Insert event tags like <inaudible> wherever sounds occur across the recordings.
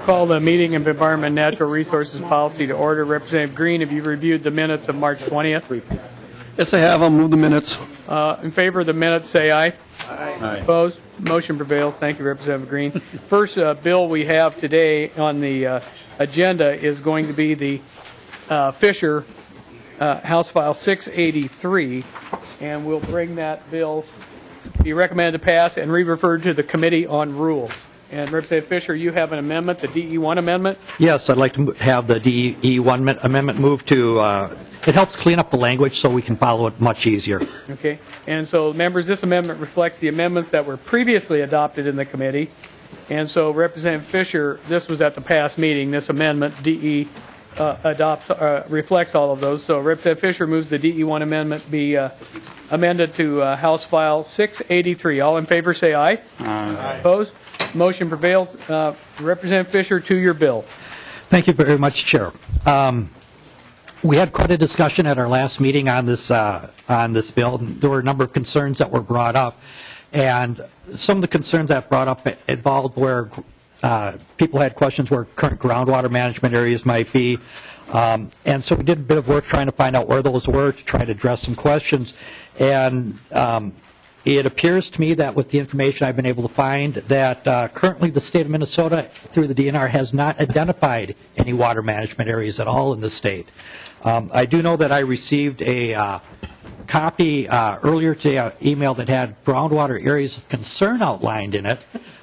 We'll call the meeting of Environment and Natural Resources Policy to order. Representative Green, have you reviewed the minutes of March 20th? Yes, I have. I'll move the minutes. Uh, In favor of the minutes, say aye. Aye. Opposed? Motion prevails. Thank you, Representative Green. First uh, bill we have today on the uh, agenda is going to be the uh, Fischer uh, House File 683, and we'll bring that bill, be recommended to pass and re-referred to the Committee on Rules. And Representative Fischer, you have an amendment, the DE1 amendment? Yes, I'd like to have the DE1 amendment moved to, uh, it helps clean up the language so we can follow it much easier. Okay, and so, members, this amendment reflects the amendments that were previously adopted in the committee. And so Representative Fischer, this was at the past meeting, this amendment, DE, uh, adopts, uh, reflects all of those. So Representative Fischer moves the DE1 amendment be uh, amended to uh, House File 683. All in favor, say aye. Aye. Opposed? Motion prevails. Uh, Representative Fischer, to your bill. Thank you very much, Chair. Um, We had quite a discussion at our last meeting on this, uh, on this bill. There were a number of concerns that were brought up, and some of the concerns that brought up involved where uh, people had questions where current groundwater management areas might be. Um, And so we did a bit of work trying to find out where those were to try to address some questions. And um, it appears to me that with the information I've been able to find, that uh, currently the state of Minnesota, through the DNR, has not identified any water management areas at all in the state. Um, I do know that I received a uh, copy uh, earlier today, an email that had groundwater areas of concern outlined in it.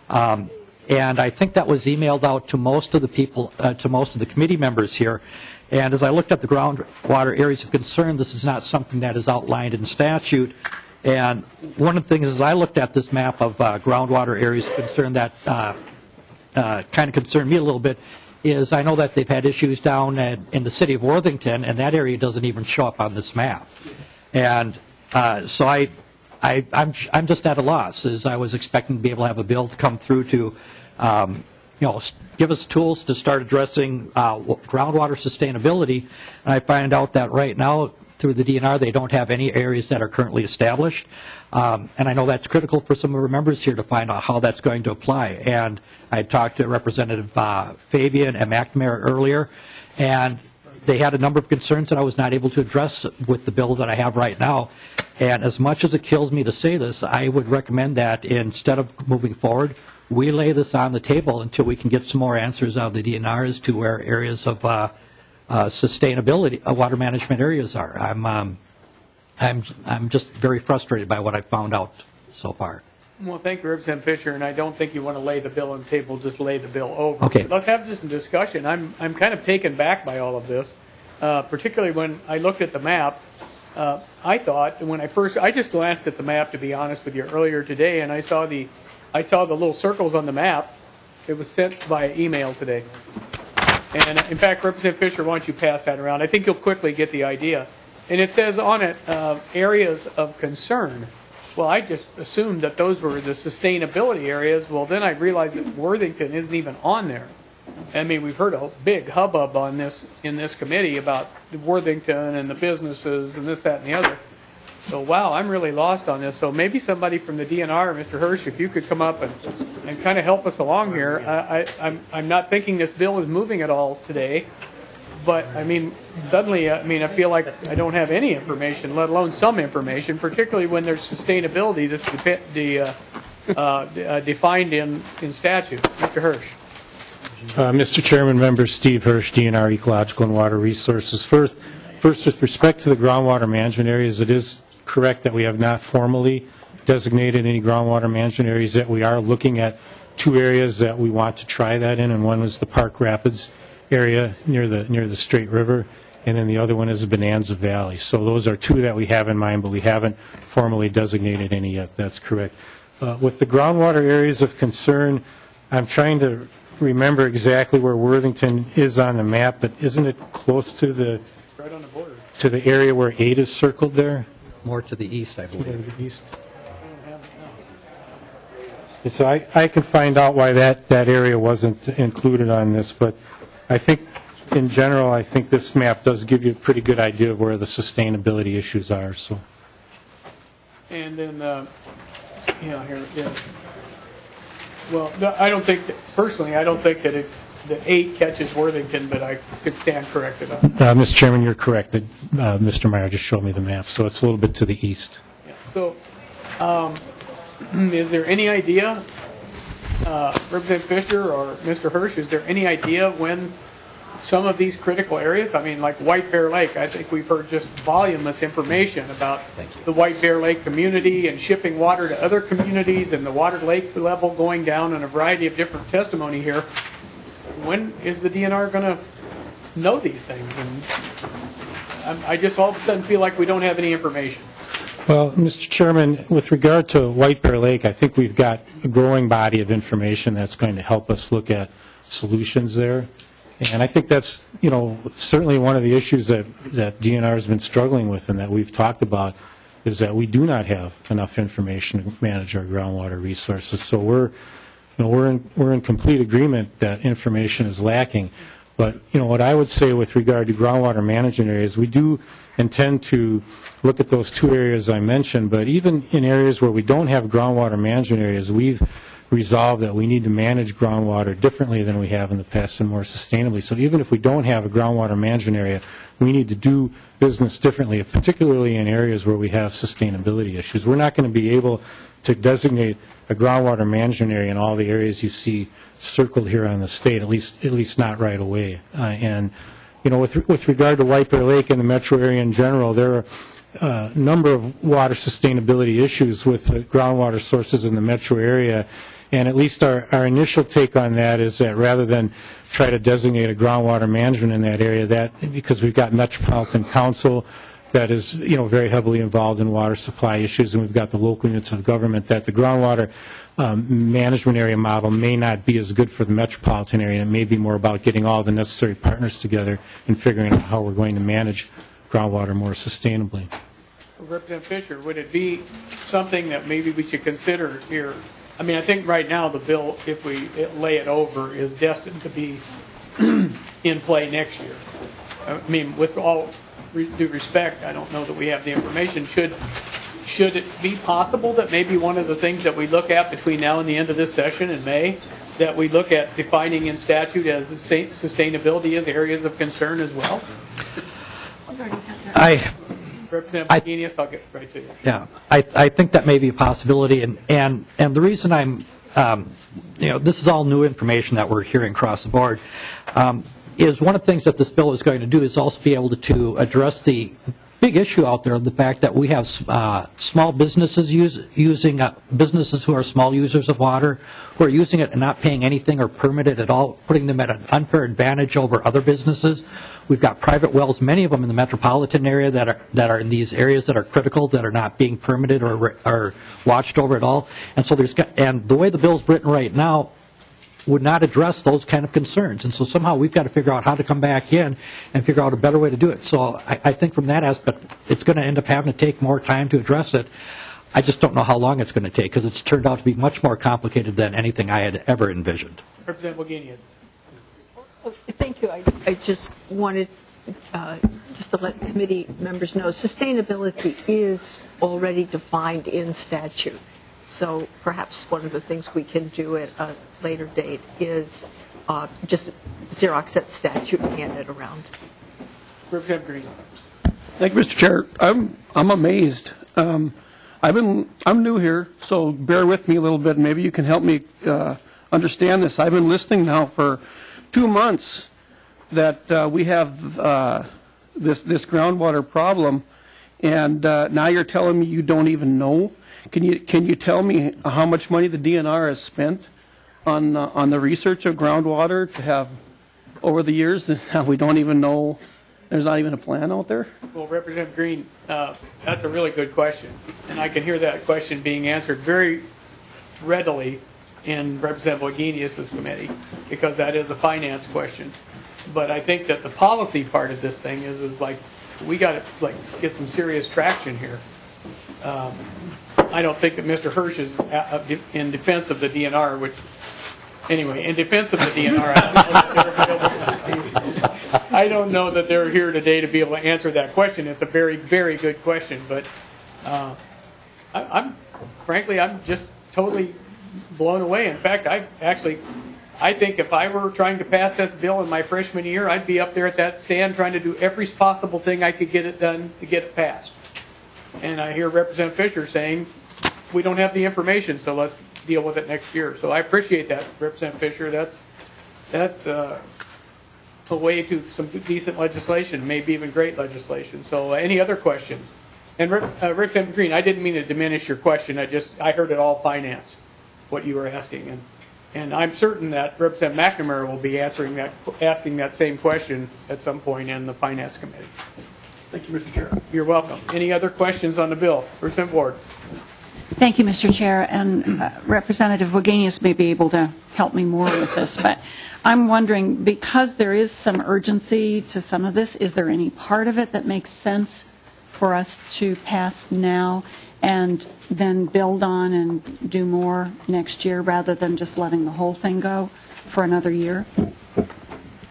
Um, And I think that was emailed out to most of the people, uh, to most of the committee members here. And as I looked at the groundwater areas of concern, this is not something that is outlined in statute. And one of the things, as I looked at this map of uh, groundwater areas of concern that uh, kind of concerned me a little bit, is I know that they've had issues down at- in the city of Worthington, and that area doesn't even show up on this map. And uh, so I, I, I'm, I'm just at a loss, as I was expecting to be able to have a bill to come through to, um, you know, give us tools to start addressing uh, groundwater sustainability. And I find out that right now, through the DNR, they don't have any areas that are currently established. Um, And I know that's critical for some of our members here to find out how that's going to apply. And I talked to Representative uh, Fabian and McNamara earlier, and they had a number of concerns that I was not able to address with the bill that I have right now. And as much as it kills me to say this, I would recommend that instead of moving forward, we lay this on the table until we can get some more answers out of the DNR as to where areas of uh, uh, sustainability, uh, water management areas are. I'm, um, I'm, I'm just very frustrated by what I found out so far. Well, thank you, Representative Fischer, and I don't think you want to lay the bill on the table, just lay the bill over. Okay. Let's have just some discussion. I'm, I'm kind of taken back by all of this, uh, particularly when I looked at the map. Uh, I thought, when I first, I just glanced at the map, to be honest with you, earlier today, and I saw the, I saw the little circles on the map. It was sent via email today. And uh, in fact, Representative Fischer, why don't you pass that around? I think you'll quickly get the idea. And it says on it, uh, areas of concern. Well, I just assumed that those were the sustainability areas. Well, then I realized that Worthington isn't even on there. I mean, we've heard a big hubbub on this, in this committee about Worthington and the businesses and this, that, and the other. So, wow, I'm really lost on this. So maybe somebody from the DNR, Mr. Hirsch, if you could come up and, and kind of help us along here. I, I, I'm, I'm not thinking this bill is moving at all today, but, I mean, suddenly, I mean, I feel like I don't have any information, let alone some information, particularly when there's sustainability that's defi- de, uh, uh, uh, defined in, in statute. Mr. Hirsch. Uh, Mr. Chairman, members, Steve Hirsch, DNR Ecological and Water Resources. First, first, with respect to the groundwater management areas, it is correct that we have not formally designated any groundwater management areas, that we are looking at two areas that we want to try that in, and one is the Park Rapids area near the, near the Straight River, and then the other one is Bonanza Valley. So those are two that we have in mind, but we haven't formally designated any yet. That's correct. Uh, With the groundwater areas of concern, I'm trying to remember exactly where Worthington is on the map, but isn't it close to the, Right on the border. to the area where eight is circled there? More to the east, I believe. To the east? So I, I can find out why that, that area wasn't included on this, but I think, in general, I think this map does give you a pretty good idea of where the sustainability issues are, so. And then, uh, yeah, here, yeah. Well, no, I don't think, that- personally, I don't think that it that eight catches Worthington, but I could stand corrected on that. Uh, Mr. Chairman, you're correct, that uh, Mr. Meyer just showed me the map, so it's a little bit to the east. So, um, <clears throat> is there any idea, uh, Representative Fischer or Mr. Hirsch, is there any idea when some of these critical areas, I mean, like White Bear Lake, I think we've heard just voluminous information about the White Bear Lake community and shipping water to other communities and the water lake level going down and a variety of different testimony here. When is the DNR going to know these things? And I just all of a sudden feel like we don't have any information. Well, Mr. Chairman, with regard to White Bear Lake, I think we've got a growing body of information that's going to help us look at solutions there. And I think that's, you know, certainly one of the issues that, that DNR has been struggling with and that we've talked about is that we do not have enough information to manage our groundwater resources. So we're, know, we're in, we're in complete agreement that information is lacking. But, you know, what I would say with regard to groundwater management areas, we do intend to look at those two areas I mentioned, but even in areas where we don't have groundwater management areas, we've resolved that we need to manage groundwater differently than we have in the past and more sustainably. So even if we don't have a groundwater management area, we need to do business differently, particularly in areas where we have sustainability issues. We're not going to be able to designate a groundwater management area in all the areas you see circled here on the state, at least, at least not right away. Uh, And, you know, with, with regard to White Bear Lake and the metro area in general, there are a number of water sustainability issues with the groundwater sources in the metro area. And at least our, our initial take on that is that rather than try to designate a groundwater management in that area, that, because we've got Metropolitan Council that is, you know, very heavily involved in water supply issues, and we've got the local units of government, that the groundwater um, management area model may not be as good for the metropolitan area, and it may be more about getting all the necessary partners together and figuring out how we're going to manage groundwater more sustainably. Representative Fischer, would it be something that maybe we should consider here? I mean, I think right now the bill, if we lay it over, is destined to be <clears throat> in play next year. I mean, with all due respect, I don't know that we have the information. Should, should it be possible that maybe one of the things that we look at between now and the end of this session in May, that we look at defining in statute as sustainability as areas of concern as well? I, Representative I- McGinnis, I'll get right to you. Yeah, I, I think that may be a possibility, and, and, and the reason I'm, um, you know, this is all new information that we're hearing across the board, um, is one of the things that this bill is going to do is also be able to, to address the big issue out there of the fact that we have uh, small businesses use, using, uh, businesses who are small users of water, who are using it and not paying anything or permitted at all, putting them at an unfair advantage over other businesses. We've got private wells, many of them in the metropolitan area that are, that are in these areas that are critical, that are not being permitted or, or watched over at all. And so there's, and the way the bill's written right now, would not address those kind of concerns. And so somehow we've got to figure out how to come back in and figure out a better way to do it. So I, I think from that aspect, it's going to end up having to take more time to address it. I just don't know how long it's going to take because it's turned out to be much more complicated than anything I had ever envisioned. Representative Wagenius. Oh, Thank you. I I just wanted, uh, just to let committee members know, sustainability is already defined in statute. So perhaps one of the things we can do at a later date is uh, just Xerox that statute and hand it around. Representative Green. Thank you, Mr. Chair. I'm, I'm amazed. Um, I've been, I'm new here, so bear with me a little bit. Maybe you can help me uh, understand this. I've been listening now for two months that uh, we have uh, this, this groundwater problem, and uh, now you're telling me you don't even know? Can you, can you tell me how much money the DNR has spent on, uh, on the research of groundwater to have, over the years, <laughs> we don't even know, there's not even a plan out there? Well, Representative Green, uh, that's a really good question, and I can hear that question being answered very readily in Representative Wagenius's committee, because that is a finance question. But I think that the policy part of this thing is, is like, we got to, like, get some serious traction here. Um, I don't think that Mr. Hirsch is uh, uh, in defense of the DNR, which, anyway, in defense of the DNR, I don't know that they're here today to be able to answer that question. It's a very, very good question, but uh, I- I'm, frankly, I'm just totally blown away. In fact, I actually I think if I were trying to pass this bill in my freshman year, I'd be up there at that stand trying to do every possible thing I could get it done to get it passed. And I hear Representative Fischer saying, we don't have the information, so let's deal with it next year. So I appreciate that, Representative Fischer. That's, that's uh, a way to some decent legislation, maybe even great legislation. So uh, any other questions? And uh, Representative Green, I didn't mean to diminish your question. I just, I heard it all finance, what you were asking. And, and I'm certain that Representative McNamara will be answering that, asking that same question at some point in the Finance Committee. Thank you, Mr. Chair. You're welcome. Any other questions on the bill? Representative Ward? Thank you, Mr. Chair, and uh, Representative Wagenius may be able to help me more with this, but I'm wondering, because there is some urgency to some of this, is there any part of it that makes sense for us to pass now and then build on and do more next year, rather than just letting the whole thing go for another year?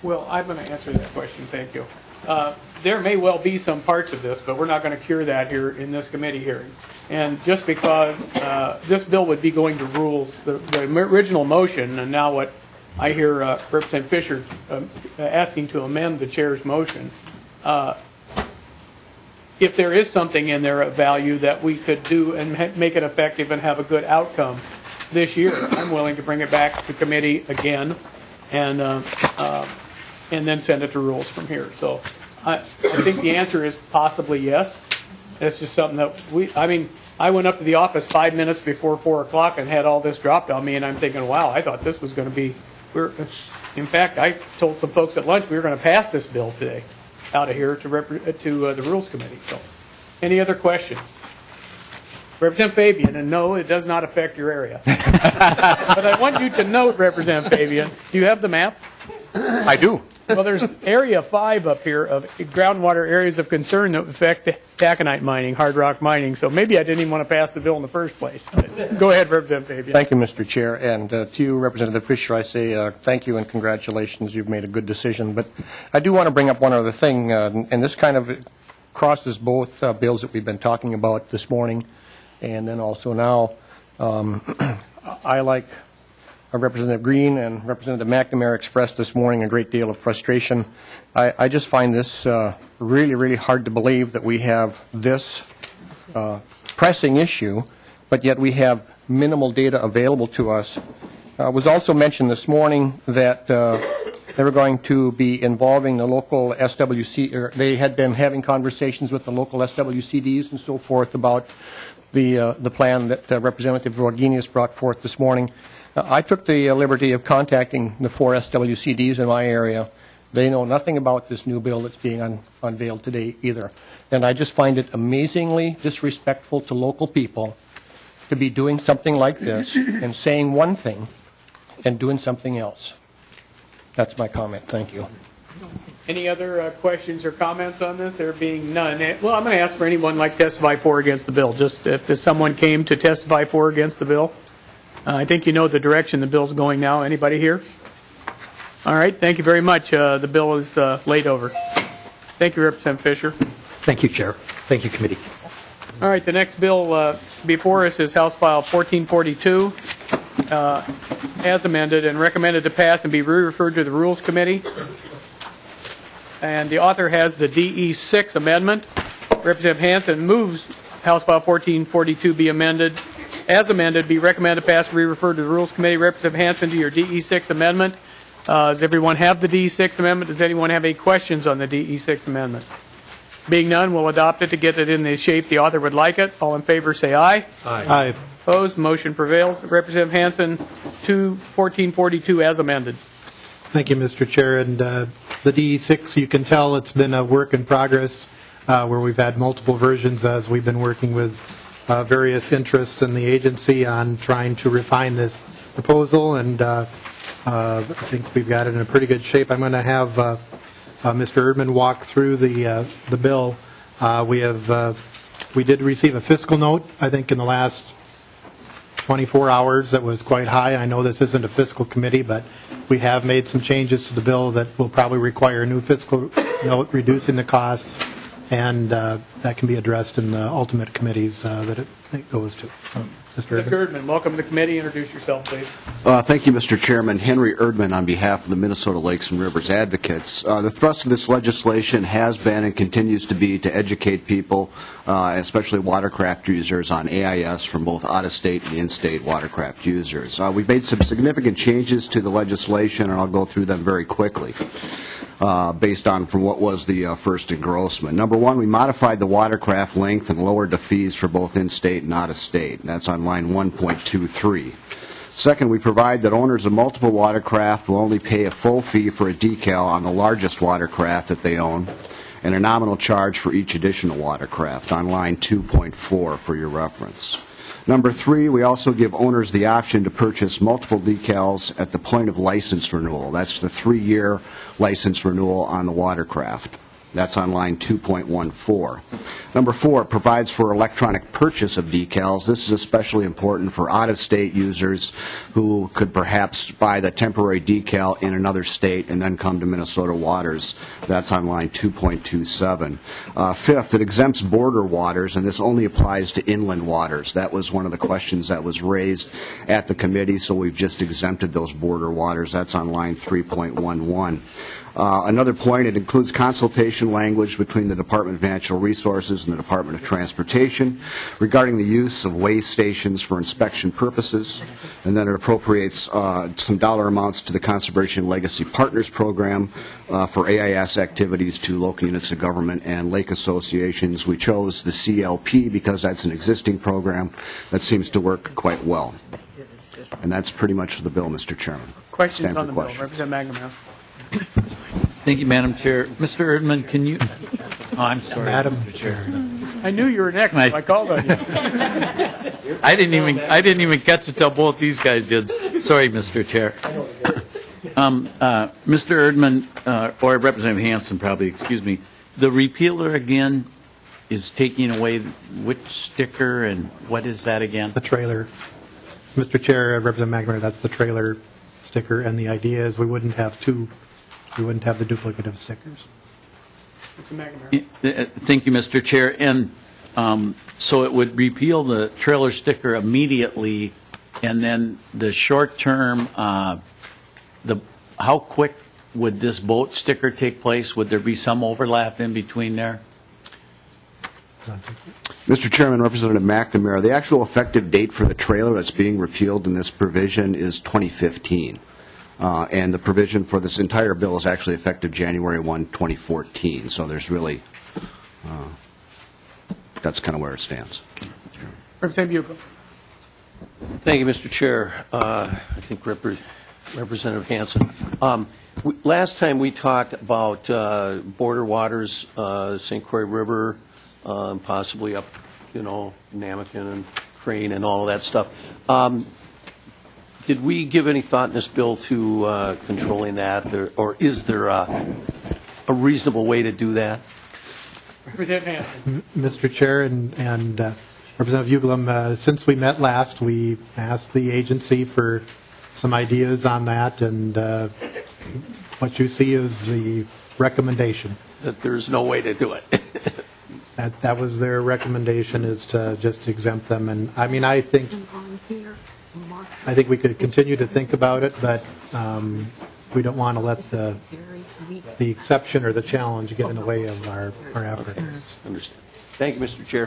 Well, I'm going to answer that question, thank you. Uh, There may well be some parts of this, but we're not going to cure that here in this committee hearing. And just because uh, this bill would be going to rules, the the original motion, and now what I hear uh, Representative Fischer um, asking to amend the chair's motion, uh, if there is something in there of value that we could do and make it effective and have a good outcome this year, I'm willing to bring it back to committee again and, uh, uh, and then send it to rules from here. So I, I think the answer is possibly yes. That's just something that we, I mean, I went up to the office five minutes before four o'clock and had all this dropped on me, and I'm thinking, wow, I thought this was going to be, we're, in fact, I told some folks at lunch we were going to pass this bill today out of here to rep, to uh, the Rules Committee, so. Any other questions? Representative Fabian, and no, it does not affect your area. <laughs> But I want you to note, Representative Fabian, do you have the map? I do. Well, there's Area 5 up here of groundwater areas of concern that affect taconite mining, hard rock mining, so maybe I didn't even want to pass the bill in the first place. <laughs> Go ahead, Representative Fabian. Thank you, Mr. Chair. And uh, to you, Representative Fischer, I say uh, thank you and congratulations. You've made a good decision. But I do want to bring up one other thing, uh, and this kind of crosses both uh, bills that we've been talking about this morning and then also now. Um, <clears throat> I, like Representative Green and Representative McNamara, expressed this morning a great deal of frustration. I, I just find this uh, really, really hard to believe that we have this uh, pressing issue, but yet we have minimal data available to us. Uh, It was also mentioned this morning that uh, they were going to be involving the local SWC, or they had been having conversations with the local SWCDs and so forth about the, uh, the plan that uh, Representative Wagenius brought forth this morning. I took the uh, liberty of contacting the four SWCDs in my area. They know nothing about this new bill that's being un- unveiled today either. And I just find it amazingly disrespectful to local people to be doing something like this and saying one thing and doing something else. That's my comment. Thank you. Any other uh, questions or comments on this? There being none. Eh, Well, I'm going to ask for anyone like testify for or against the bill, just if if someone came to testify for or against the bill. Uh, I think you know the direction the bill's going now. Anybody here? All right, thank you very much. Uh, The bill is uh, laid over. Thank you, Representative Fischer. Thank you, Chair. Thank you, committee. All right, the next bill uh, before us is House File 1442, uh, as amended and recommended to pass and be re-referred to the Rules Committee. And the author has the DE6 amendment. Representative Hansen moves House File 1442 be amended, as amended, be recommended to pass and re-referred to the Rules Committee. Representative Hansen, to your DE6 amendment. Uh, Does everyone have the DE6 amendment? Does anyone have any questions on the DE6 amendment? Being none, we'll adopt it to get it in the shape the author would like it. All in favor, say aye. Aye. Opposed, motion prevails. Representative Hansen, 21442 as amended. Thank you, Mr. Chair. And uh, the DE6, you can tell it's been a work in progress uh, where we've had multiple versions as we've been working with uh, various interests in the agency on trying to refine this proposal. And uh, uh, I think we've got it in a pretty good shape. I'm going to have uh, uh, Mr. Erdman walk through the uh, the bill. We have, we did receive a fiscal note, I think, in the last 24 hours that was quite high. I know this isn't a fiscal committee, but we have made some changes to the bill that will probably require a new fiscal note, reducing the costs and uh, that can be addressed in the ultimate committees uh, that it it goes to. Mr. Mr. Erdman, welcome to the committee. Introduce yourself, please. Uh, Thank you, Mr. Chairman. Henry Erdman on behalf of the Minnesota Lakes and Rivers Advocates. Uh, The thrust of this legislation has been and continues to be to educate people, uh, especially watercraft users, on AIS from both out-of-state and in-state watercraft users. Uh, We've made some significant changes to the legislation, and I'll go through them very quickly uh, based on from what was the uh, first engrossment. Number one, we modified the watercraft length and lowered the fees for both in-state and out-of-state. That's on line 1.23. Second, we provide that owners of multiple watercraft will only pay a full fee for a decal on the largest watercraft that they own, and a nominal charge for each additional watercraft on line 2.4 for your reference. Number three, we also give owners the option to purchase multiple decals at the point of license renewal. That's the three-year license renewal on the watercraft. That's on line 2.14. Number four, provides for electronic purchase of decals. This is especially important for out-of-state users who could perhaps buy the temporary decal in another state and then come to Minnesota waters. That's on line 2.27. Uh, Fifth, it exempts border waters, and this only applies to inland waters. That was one of the questions that was raised at the committee, so we've just exempted those border waters. That's on line 3.11. Uh, Another point, it includes consultation language between the Department of Natural Resources and the Department of Transportation regarding the use of weigh stations for inspection purposes, and then it appropriates uh, some dollar amounts to the Conservation Legacy Partners Program uh, for AIS activities to local units of government and lake associations. We chose the CLP because that's an existing program that seems to work quite well. And that's pretty much the bill, Mr. Chairman. Questions Stand on the bill. Representative McNamara. Thank you, Madam Chair. Mr. Erdman, can you, oh, I'm sorry. Madam Mr. Chair. I knew you were next. Can I- so I called on you. I didn't even, I didn't even catch it till both these guys did. Sorry, Mr. Chair. <coughs> Um, uh, Mr. Erdman, uh, or Representative Hansen probably, excuse me, the repealer again is taking away which sticker and what is that again? The trailer. Mr. Chair, Representative McNamara, that's the trailer sticker, and the idea is we wouldn't have two, we wouldn't have the duplicative stickers. Mr. McNamara. Uh, Thank you, Mr. Chair. And um, so it would repeal the trailer sticker immediately, and then the short-term, uh, the, how quick would this boat sticker take place? Would there be some overlap in between there? Mr. Chairman, Representative McNamara, the actual effective date for the trailer that's being repealed in this provision is 2015. Uh, And the provision for this entire bill is actually effective January 1, 2014. So there's really, uh, that's kind of where it stands. Representative Bugle. Thank you, Mr. Chair. Uh, I think Repre- Representative Hansen. Um, we- Last time we talked about uh, border waters, uh, St. Croix River, um, possibly up, you know, Namakan and Crane and all of that stuff. Um, Did we give any thought in this bill to uh, controlling that, or- or is there a a reasonable way to do that? Representative Hansen. Mr. Chair and and uh, Representative Uglem, uh, since we met last, we asked the agency for some ideas on that, and uh, what you see is the recommendation. That there's no way to do it? <laughs> That that was their recommendation, is to just exempt them, and, I mean, I think, On here, mark I think we could continue to think about it, but um, we don't want to let the the exception or the challenge get in the way of our our effort. Understand. Thank you, Mr. Chair.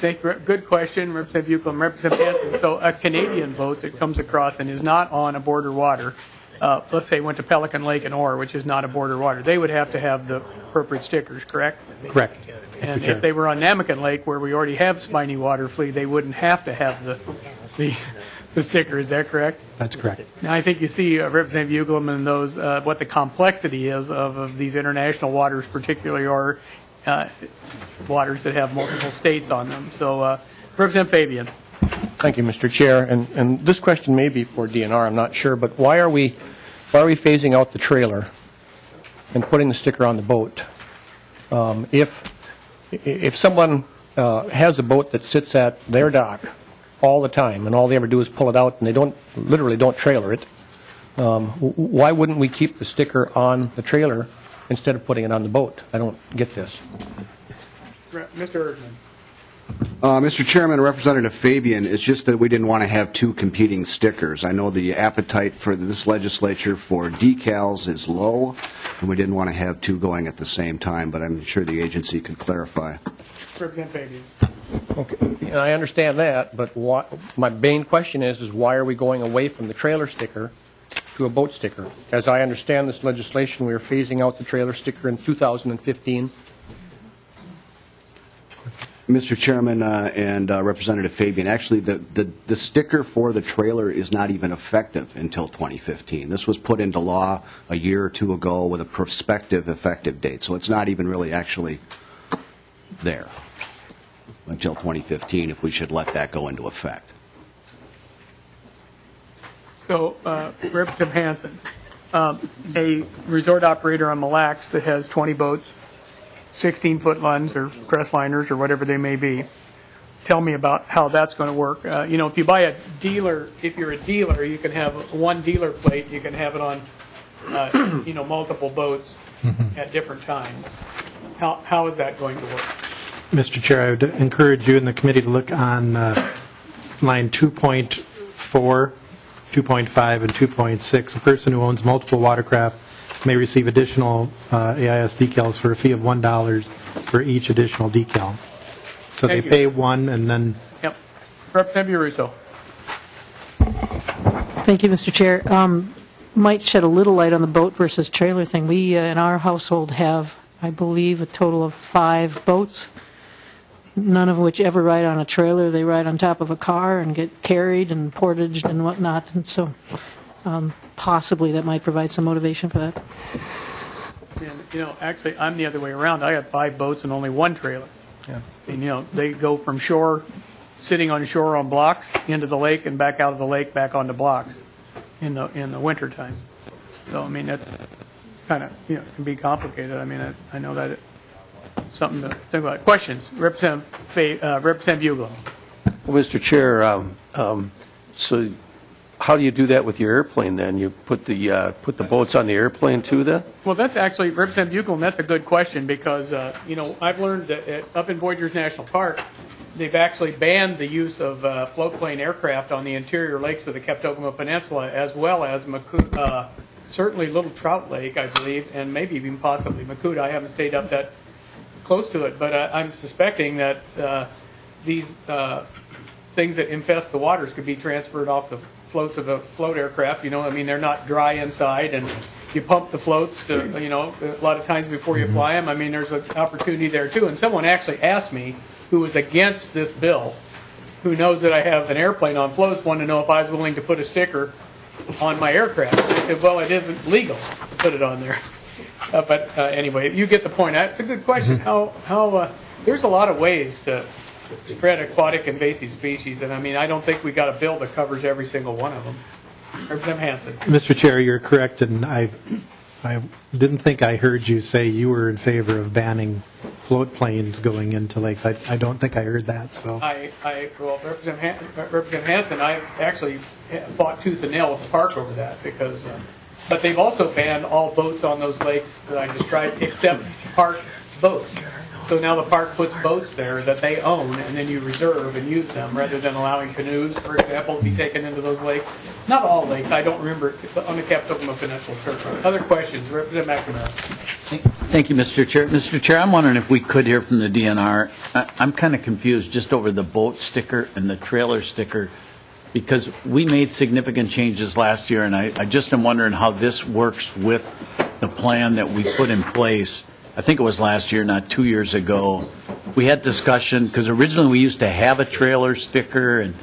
Thank you. Good question, Representative Bugle and Representative Hansen. So a Canadian boat that comes across and is not on a border water, uh, let's say went to Pelican Lake and Orr, which is not a border water, they would have to have the appropriate stickers, correct? Correct. And if they were on Namakan Lake, where we already have spiny water flea, they wouldn't have to have the, the, the sticker, is that correct? That's correct. Now, I think you see uh, Representative Uglem and those, uh, what the complexity is of, of these international waters particularly, or uh, waters that have multiple states on them. So, uh, Representative Fabian. Thank you, Mr. Chair. And, and this question may be for DNR, I'm not sure, but why are we, why are we phasing out the trailer and putting the sticker on the boat? Um, If, if someone uh, has a boat that sits at their dock all the time, and all they ever do is pull it out, and they don't, literally don't trailer it, um, w- why wouldn't we keep the sticker on the trailer instead of putting it on the boat? I don't get this. Re- Mr. Erdman. Uh, Mr. Chairman, Representative Fabian, it's just that we didn't want to have two competing stickers. I know the appetite for this legislature for decals is low, and we didn't want to have two going at the same time, but I'm sure the agency could clarify. Representative Fabian. Okay, and I understand that, but why, my main question is, is why are we going away from the trailer sticker to a boat sticker? As I understand this legislation, we are phasing out the trailer sticker in 2015. Mr. Chairman uh, and uh, Representative Fabian, actually, the, the, the sticker for the trailer is not even effective until 2015. This was put into law a year or two ago with a prospective effective date, so it's not even really actually there until 2015, if we should let that go into effect. So, uh, Representative Hansen, um, a resort operator on Mille Lacs that has 20 boats, 16-foot Lunds or Crestliners or whatever they may be, tell me about how that's going to work. Uh, You know, if you buy a dealer, if you're a dealer, you can have one dealer plate, you can have it on, uh, you know, multiple boats at different times. How How is that going to work? Mr. Chair, I would encourage you and the committee to look on uh, line 2.4, 2.5, and 2.6. A person who owns multiple watercraft may receive additional uh, AIS decals for a fee of $1 for each additional decal. So they you. pay one, and then Yep. Representative Russo. Thank you, Mr. Chair. Um, Might shed a little light on the boat versus trailer thing. We, uh, in our household, have, I believe, a total of five boats, none of which ever ride on a trailer. They ride on top of a car and get carried and portaged and whatnot, and so um, possibly that might provide some motivation for that. And, you know, actually, I'm the other way around. I have five boats and only one trailer. Yeah. And, you know, they go from shore, sitting on shore on blocks, into the lake and back out of the lake, back onto blocks in the, in the wintertime. So, I mean, that's kind of, you know, can be complicated. I mean, I, I know that it's something to think about. Questions? Representative, uh, Representative Bugle. Well, Mr. Chair, um, um, so how do you do that with your airplane then? You put the, uh, put the boats on the airplane too then? Well, that's actually, Representative and that's a good question, because, uh, you know, I've learned that at- up in Voyageurs National Park, they've actually banned the use of uh, floatplane aircraft on the interior lakes of the Kabetogama Peninsula, as well as Macu- uh, certainly Little Trout Lake, I believe, and maybe even possibly Mukooda. I haven't stayed up that close to it, but uh, I'm suspecting that uh, these uh, things that infest the waters could be transferred off the floats of a float aircraft, you know, I mean, they're not dry inside, and you pump the floats to, you know, a lot of times before you fly them, I mean, there's an opportunity there too. And someone actually asked me, who was against this bill, who knows that I have an airplane on floats, wanted to know if I was willing to put a sticker on my aircraft. I said, well, it isn't legal to put it on there. Uh, But uh, anyway, you get the point. It's a good question. How, how, uh, there's a lot of ways to spread aquatic invasive species, and I mean, I don't think we got a bill that covers every single one of them. Representative Hansen. Mr. Chair, you're correct, and I, I didn't think I heard you say you were in favor of banning float planes going into lakes. I, I don't think I heard that, so. I, I, well, Representative Han- Representative Hansen, I actually fought tooth and nail with the park over that, because, uh, but they've also banned all boats on those lakes that I described, except park boats. So now the park puts boats there that they own, and then you reserve and use them, rather than allowing canoes, for example, to be taken into those lakes. Not all lakes, I don't remember, on the Kabetogama Peninsula, certainly. Other questions, Representative McNamara. Thank you, Mr. Chair. Mr. Chair, I'm wondering if we could hear from the DNR. I- I'm kind of confused just over the boat sticker and the trailer sticker, because we made significant changes last year, and I I just am wondering how this works with the plan that we put in place. I think it was last year, not two years ago. We had discussion, because originally we used to have a trailer sticker, and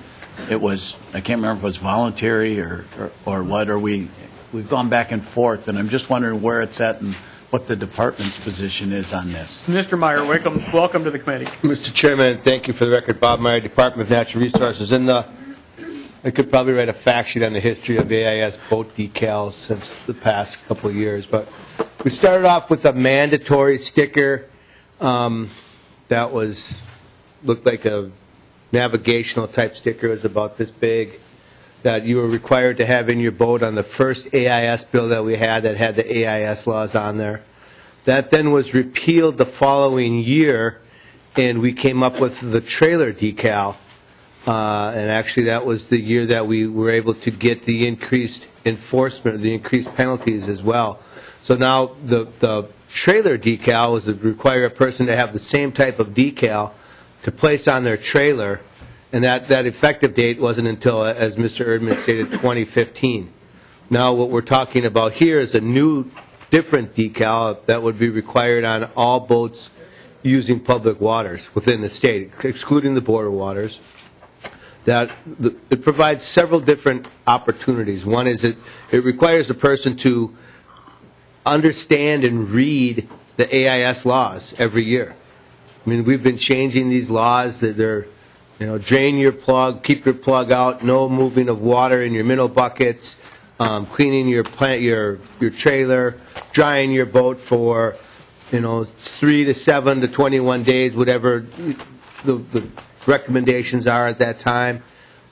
it was, I can't remember if it was voluntary or or- or what, or we, we've gone back and forth, and I'm just wondering where it's at and what the department's position is on this. Mr. Meyer, welcome, welcome to the committee. Mr. Chairman, thank you for the record. Bob Meyer, Department of Natural Resources. In the, I could probably write a fact sheet on the history of AIS boat decals since the past couple of years, but we started off with a mandatory sticker um, that was, looked like a navigational type sticker, it was about this big, that you were required to have in your boat on the first AIS bill that we had that had the AIS laws on there. That then was repealed the following year, and we came up with the trailer decal. Uh, And actually, that was the year that we were able to get the increased enforcement, the increased penalties as well. So now, the, the trailer decal was to require a person to have the same type of decal to place on their trailer, and that, that effective date wasn't until, as Mr. Erdman stated, 2015. Now, what we're talking about here is a new, different decal that would be required on all boats using public waters within the state, excluding the border waters. That, the- it provides several different opportunities. One is it, it requires a person to understand and read the AIS laws every year. I mean, we've been changing these laws that they're, you know, drain your plug, keep your plug out, no moving of water in your minnow buckets, um, cleaning your plant, your, your trailer, drying your boat for, you know, three to seven to 21 days, whatever the, the recommendations are at that time.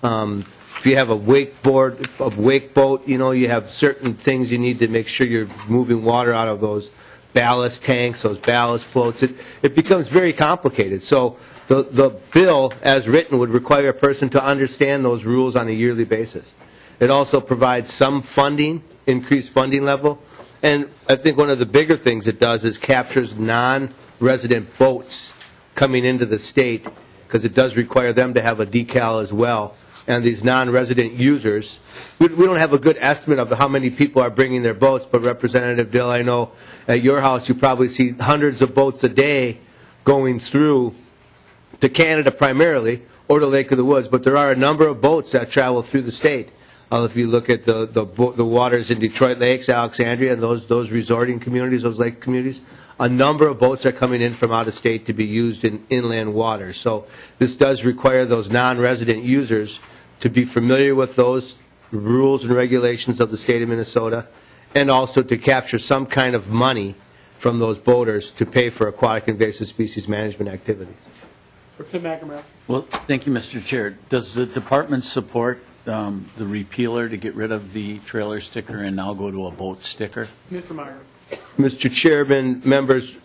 Um, if you have a wakeboard, a wake boat, you know, you have certain things you need to make sure you're moving water out of those ballast tanks, those ballast floats. It, it becomes very complicated. So the, the bill, as written, would require a person to understand those rules on a yearly basis. It also provides some funding, increased funding level. And I think one of the bigger things it does is captures non-resident boats coming into the state, because it does require them to have a decal as well. And these non-resident users, we, we don't have a good estimate of how many people are bringing their boats, but Representative Dill, I know at your house, you probably see hundreds of boats a day going through to Canada primarily, or to Lake of the Woods, but there are a number of boats that travel through the state. Uh, if you look at the, the, the waters in Detroit Lakes, Alexandria, and those, those resorting communities, those lake communities, a number of boats are coming in from out of state to be used in inland waters. So this does require those non-resident users to be familiar with those rules and regulations of the state of Minnesota, and also to capture some kind of money from those boaters to pay for aquatic invasive species management activities. Representative McNamara. Well, thank you, Mr. Chair. Does the department support um, the repealer to get rid of the trailer sticker and now go to a boat sticker? Mr. Meyer. Mr. Chairman, members,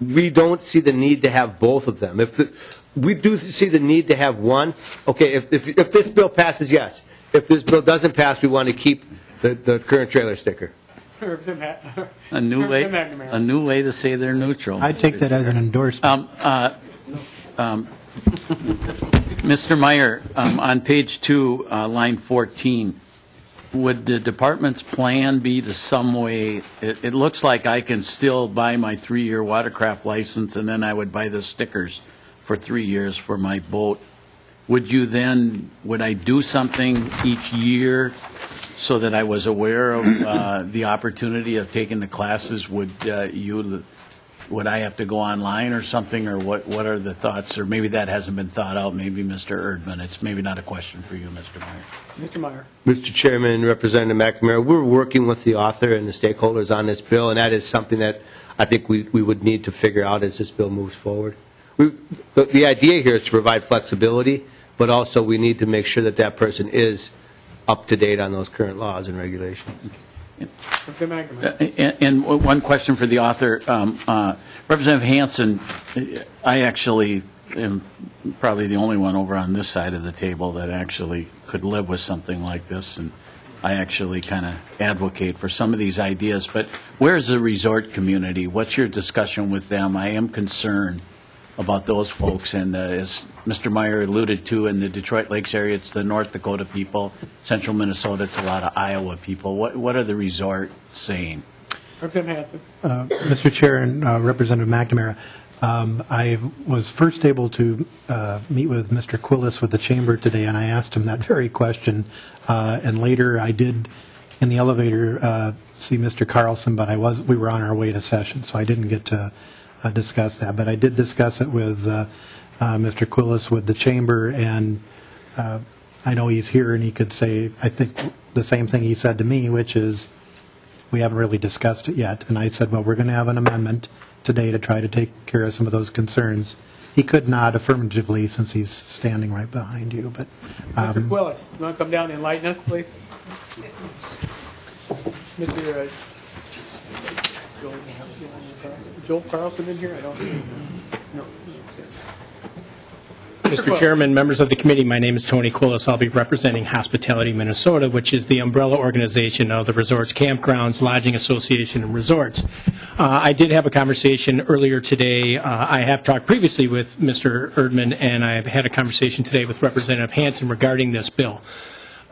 we don't see the need to have both of them. If the, we do see the need to have one, okay, if, if, if this bill passes, yes. If this bill doesn't pass, we want to keep the, the current trailer sticker. A new way, a new way to say they're neutral. I'd take that as an endorsement. Um, uh, um, Mr. Meyer, um, on page two, uh, line 14, would the department's plan be to some way, it, it looks like I can still buy my three-year watercraft license, and then I would buy the stickers for three years for my boat. Would you then, would I do something each year so that I was aware of uh, the opportunity of taking the classes? Would uh, you, would I have to go online or something, or what, what are the thoughts? Or maybe that hasn't been thought out, maybe Mr. Erdman, it's maybe not a question for you, Mr. Meyer. Mr. Meyer. Mr. Chairman, Representative McNamara, we're working with the author and the stakeholders on this bill, and that is something that I think we, we would need to figure out as this bill moves forward. We, the, the idea here is to provide flexibility, but also we need to make sure that that person is up to date on those current laws and regulations. Representative McNamara. Uh, And and one question for the author. Um, uh, Representative Hansen, I actually am probably the only one over on this side of the table that actually could live with something like this, and I actually kind of advocate for some of these ideas. But where's the resort community? What's your discussion with them? I am concerned about those folks, and uh, as Mr. Meyer alluded to, in the Detroit Lakes area, it's the North Dakota people, central Minnesota, it's a lot of Iowa people. What What are the resort saying? Representative Hansen. Uh, Mr. Chair and uh, Representative McNamara, um, I was first able to uh, meet with Mr. Quillis with the chamber today, and I asked him that very question. Uh, And later, I did, in the elevator, uh, see Mr. Carlson, but I was, we were on our way to session, so I didn't get to uh, discuss that. But I did discuss it with uh, Mr. Kwilas with the chamber, and uh, I know he's here, and he could say, I think, the same thing he said to me, which is, we haven't really discussed it yet. And I said, well, we're going to have an amendment today to try to take care of some of those concerns. He could nod affirmatively since he's standing right behind you, but. Mr. um, Kwilas, you want to come down and enlighten us, please? Mr. uh, Joel- Carlson in here? I don't. Mr. Chairman, members of the committee, my name is Tony Kwilas. I'll be representing Hospitality Minnesota, which is the umbrella organization of the Resorts Campgrounds, Lodging Association, and Resorts. Uh, I did have a conversation earlier today. Uh, I have talked previously with Mr. Erdman, and I have had a conversation today with Representative Hansen regarding this bill.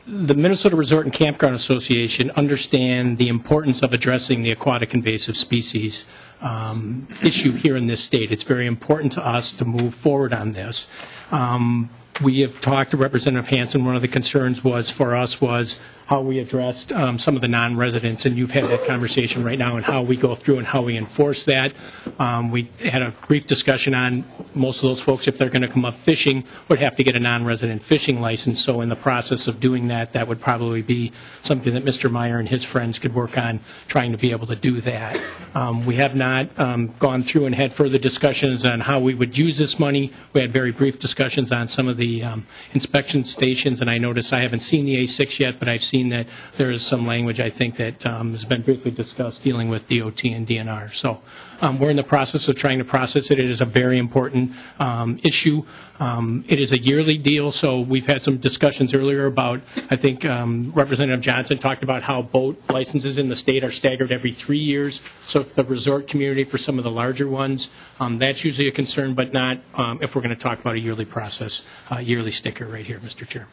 The Minnesota Resort and Campground Association understand the importance of addressing the aquatic invasive species um, issue here in this state. It's very important to us to move forward on this. Um, We have talked to Representative Hansen. One of the concerns was, for us, was how we addressed um, some of the non-residents, and you've had that conversation right now, and how we go through and how we enforce that. Um, We had a brief discussion on, most of those folks, if they're going to come up fishing, would have to get a non-resident fishing license, so in the process of doing that, that would probably be something that Mr. Meyer and his friends could work on, trying to be able to do that. Um, We have not um, gone through and had further discussions on how we would use this money. We had very brief discussions on some of the um, inspection stations, and I notice I haven't seen the A6 yet, but I've seen that there is some language, I think, that um, has been briefly discussed dealing with DOT and DNR. So um, we're in the process of trying to process it. It is a very important um, issue. Um, It is a yearly deal, so we've had some discussions earlier about, I think um, Representative Johnson talked about how boat licenses in the state are staggered every three years. So if the resort community, for some of the larger ones, um, that's usually a concern, but not um, if we're going to talk about a yearly process, uh, yearly sticker right here, Mr. Chair.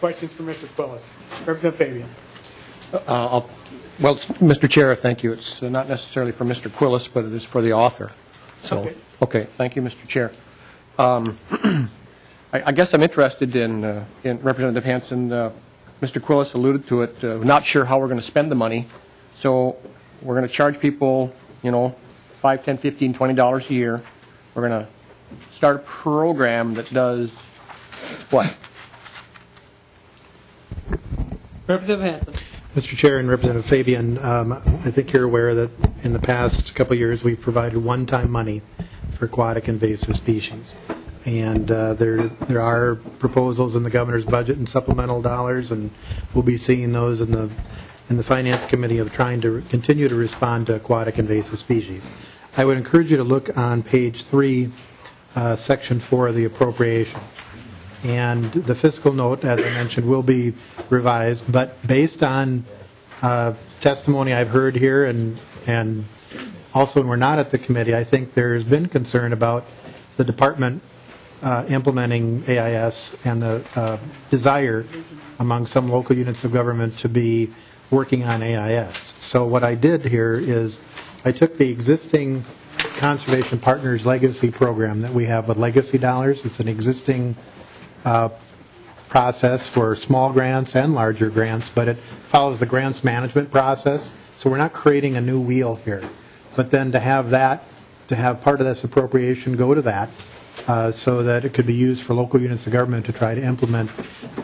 Questions for Mr. Kwilas? Representative Fabian. Uh, I'll- Well, Mr. Chair, thank you. It's uh, not necessarily for Mr. Kwilas, but it is for the author. So, Okay. okay, thank you, Mr. Chair. Um, <clears throat> I I guess I'm interested in uh, in Representative Hansen, uh, Mr. Kwilas alluded to it, uh, not sure how we're going to spend the money. So we're going to charge people, you know, 5, 10, 15, 20 dollars a year. We're going to start a program that does what? Representative Hansen. Mr. Chair and Representative Fabian, um, I think you're aware that in the past couple years, we've provided one-time money for aquatic invasive species. And uh, there there are proposals in the governor's budget and supplemental dollars, and we'll be seeing those in the, in the Finance Committee of trying to continue to respond to aquatic invasive species. I would encourage you to look on page three, uh, section four of the appropriation. And the fiscal note, as I mentioned, will be revised, but based on uh, testimony I've heard here and, and also when we're not at the committee, I think there's been concern about the department uh, implementing AIS and the uh, desire among some local units of government to be working on AIS. So what I did here is I took the existing Conservation Partners Legacy Program that we have with Legacy Dollars. It's an existing uh, process for small grants and larger grants, but it follows the grants management process. So we're not creating a new wheel here. But then to have that, to have part of this appropriation go to that, uh, so that it could be used for local units of government to try to implement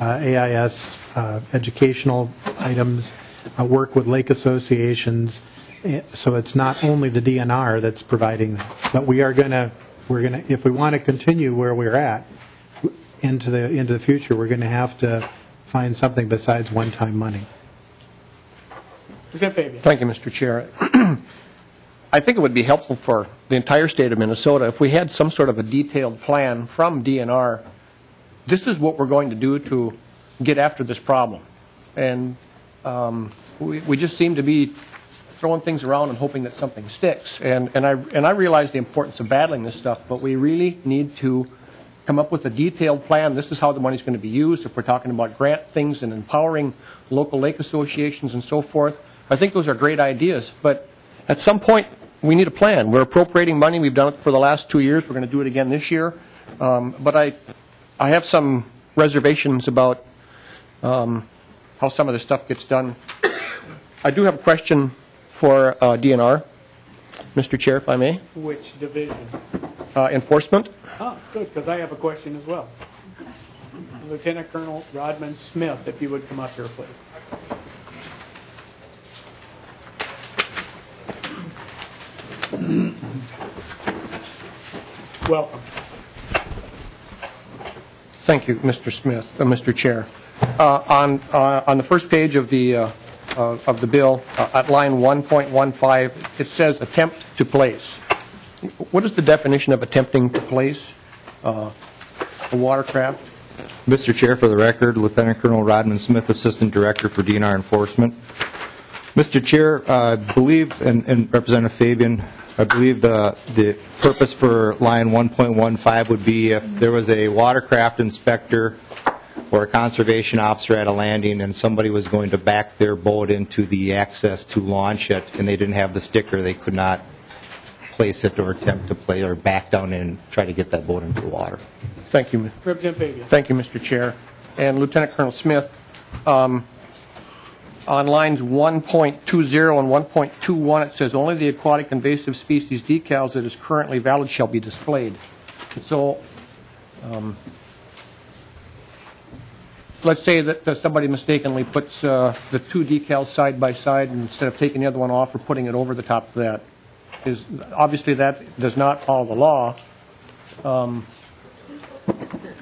uh, AIS uh, educational items, uh, work with lake associations. Eh, So it's not only the DNR that's providing that, but we are going to, we're going to, if we want to continue where we're at, into the, into the future, we're going to have to find something besides one-time money. Thank you, Mr. Chair. <clears throat> I think it would be helpful for the entire state of Minnesota if we had some sort of a detailed plan from DNR. This is what we're going to do to get after this problem. And um, we we just seem to be throwing things around and hoping that something sticks. And and I and I realize the importance of battling this stuff, but we really need to come up with a detailed plan. This is how the money's going to be used. If we're talking about grant things and empowering local lake associations and so forth, I think those are great ideas. But at some point, we need a plan. We're appropriating money. We've done it for the last two years. We're going to do it again this year. Um, but I, I have some reservations about um, how some of this stuff gets done. I do have a question for uh, DNR, Mr. Chair, if I may. Which division? Uh, enforcement. Ah, good, because I have a question as well. Lieutenant Colonel Rodmen Smith, if you would come up here, please. Welcome. Thank you, Mr. Smith, uh, Mr. Chair. Uh, On, uh, on the first page of the, uh, of the bill, uh, at line 1.15, it says attempt to place. What is the definition of attempting to place uh, a watercraft? Mr. Chair, for the record, Lieutenant Colonel Rodmen Smith, Assistant Director for DNR Enforcement. Mr. Chair, I believe, and and Representative Fabian, I believe the the purpose for line 1.15 would be if there was a watercraft inspector or a conservation officer at a landing and somebody was going to back their boat into the access to launch it and they didn't have the sticker, they could not place it or attempt to play or back down and try to get that boat into the water. Thank you. Representative Fabian. Thank you, Mr. Chair. And Lieutenant Colonel Smith, um, on lines 1.20 and 1.21, it says, "Only the aquatic invasive species decals that is currently valid shall be displayed." So, um, let's say that that somebody mistakenly puts uh, the two decals side by side, and instead of taking the other one off or putting it over the top of that, is, obviously that does not follow the law. Um,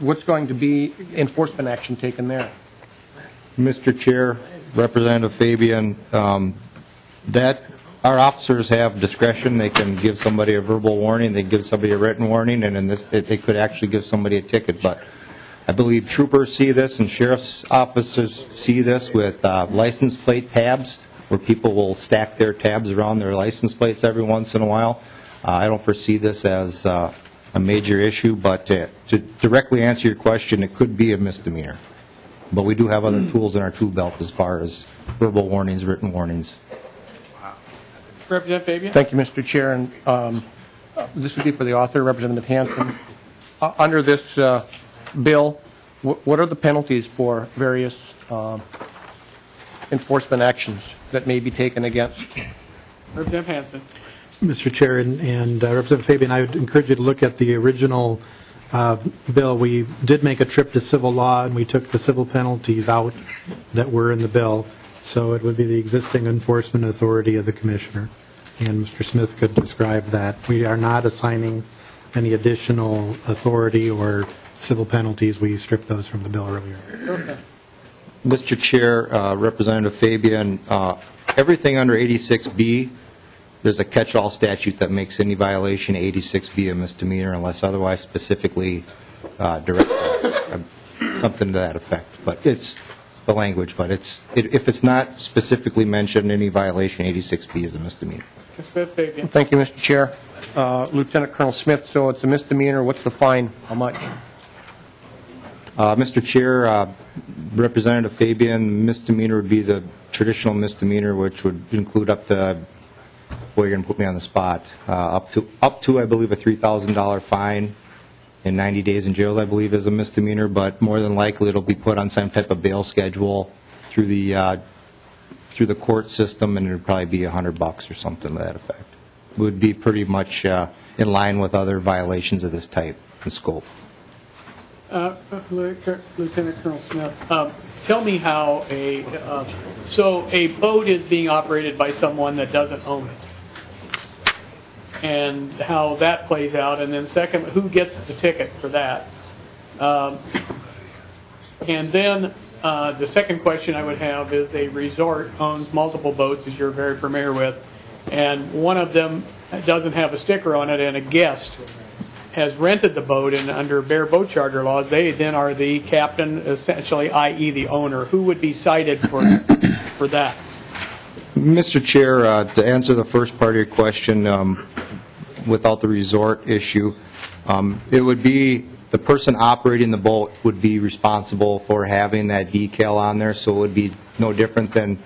What's going to be enforcement action taken there? Mr. Chair, Representative Fabian, um, that, our officers have discretion. They can give somebody a verbal warning, they give somebody a written warning, and in this, they they could actually give somebody a ticket. But I believe troopers see this and sheriff's officers see this with uh, license plate tabs, where people will stack their tabs around their license plates every once in a while. Uh, I don't foresee this as uh, a major issue, but uh, to directly answer your question, it could be a misdemeanor. But we do have other tools in our tool belt as far as verbal warnings, written warnings. Representative Fabian. Thank you, Mr. Chair, and um, uh, this would be for the author, Representative Hansen. Uh, Under this uh, bill, what are the penalties for various um, enforcement actions that may be taken against? Representative Hansen. Mr. Chair and and, uh, Representative Fabian, I would encourage you to look at the original uh, bill. We did make a trip to civil law, and we took the civil penalties out that were in the bill. So it would be the existing enforcement authority of the commissioner. And Mr. Smith could describe that. We are not assigning any additional authority or civil penalties. We stripped those from the bill earlier. Okay. Mr. Chair, uh, Representative Fabian, uh, everything under 86B, there's a catch-all statute that makes any violation 86B a misdemeanor unless otherwise specifically uh, directed, uh, something to that effect. But it's the language, but it's, it- if it's not specifically mentioned, any violation 86B is a misdemeanor. Representative Fabian. Thank you, Mr. Chair. Uh, Lieutenant Colonel Smith, so it's a misdemeanor, what's the fine, how much? Uh, Mr. Chair, uh, Representative Fabian, misdemeanor would be the traditional misdemeanor, which would include up to, boy, you're going to put me on the spot, uh, up to, up to, I believe, a $3,000 fine and 90 days in jail, I believe, is a misdemeanor, but more than likely, it'll be put on some type of bail schedule through the, uh, through the court system, and it'd probably be 100 bucks or something to that effect. Would be pretty much uh, in line with other violations of this type and scope. Uh, Lieutenant Colonel Smith, um, tell me how a, uh, so a boat is being operated by someone that doesn't own it, and how that plays out, and then second, who gets the ticket for that? Um, And then, uh, the second question I would have is a resort owns multiple boats, as you're very familiar with, and one of them doesn't have a sticker on it, and a guest has rented the boat, and under bare Boat Charter laws, they then are the captain, essentially, i.e. the owner. Who would be cited for, <coughs> for that? Mr. Chair, uh, to answer the first part of your question, um, without the resort issue, um, it would be, the person operating the boat would be responsible for having that decal on there, so it would be no different than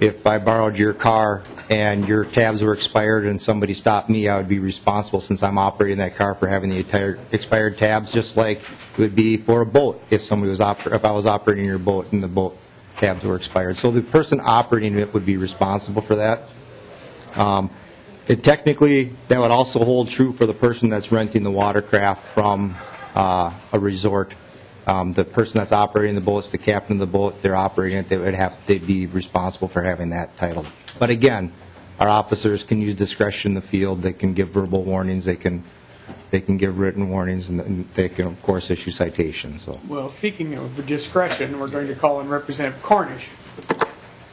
if I borrowed your car and your tabs were expired and somebody stopped me, I would be responsible since I'm operating that car for having the entire expired tabs, just like it would be for a boat if somebody was, oper- if I was operating your boat and the boat tabs were expired. So the person operating it would be responsible for that. Um, It technically, that would also hold true for the person that's renting the watercraft from uh, a resort. Um, The person that's operating the boat the captain of the boat, they're operating it, they would have, they'd be responsible for having that title. But again, our officers can use discretion in the field, they can give verbal warnings, they can, they can give written warnings, and- and they can, of course, issue citations, so. Well, speaking of discretion, we're going to call in Representative Cornish.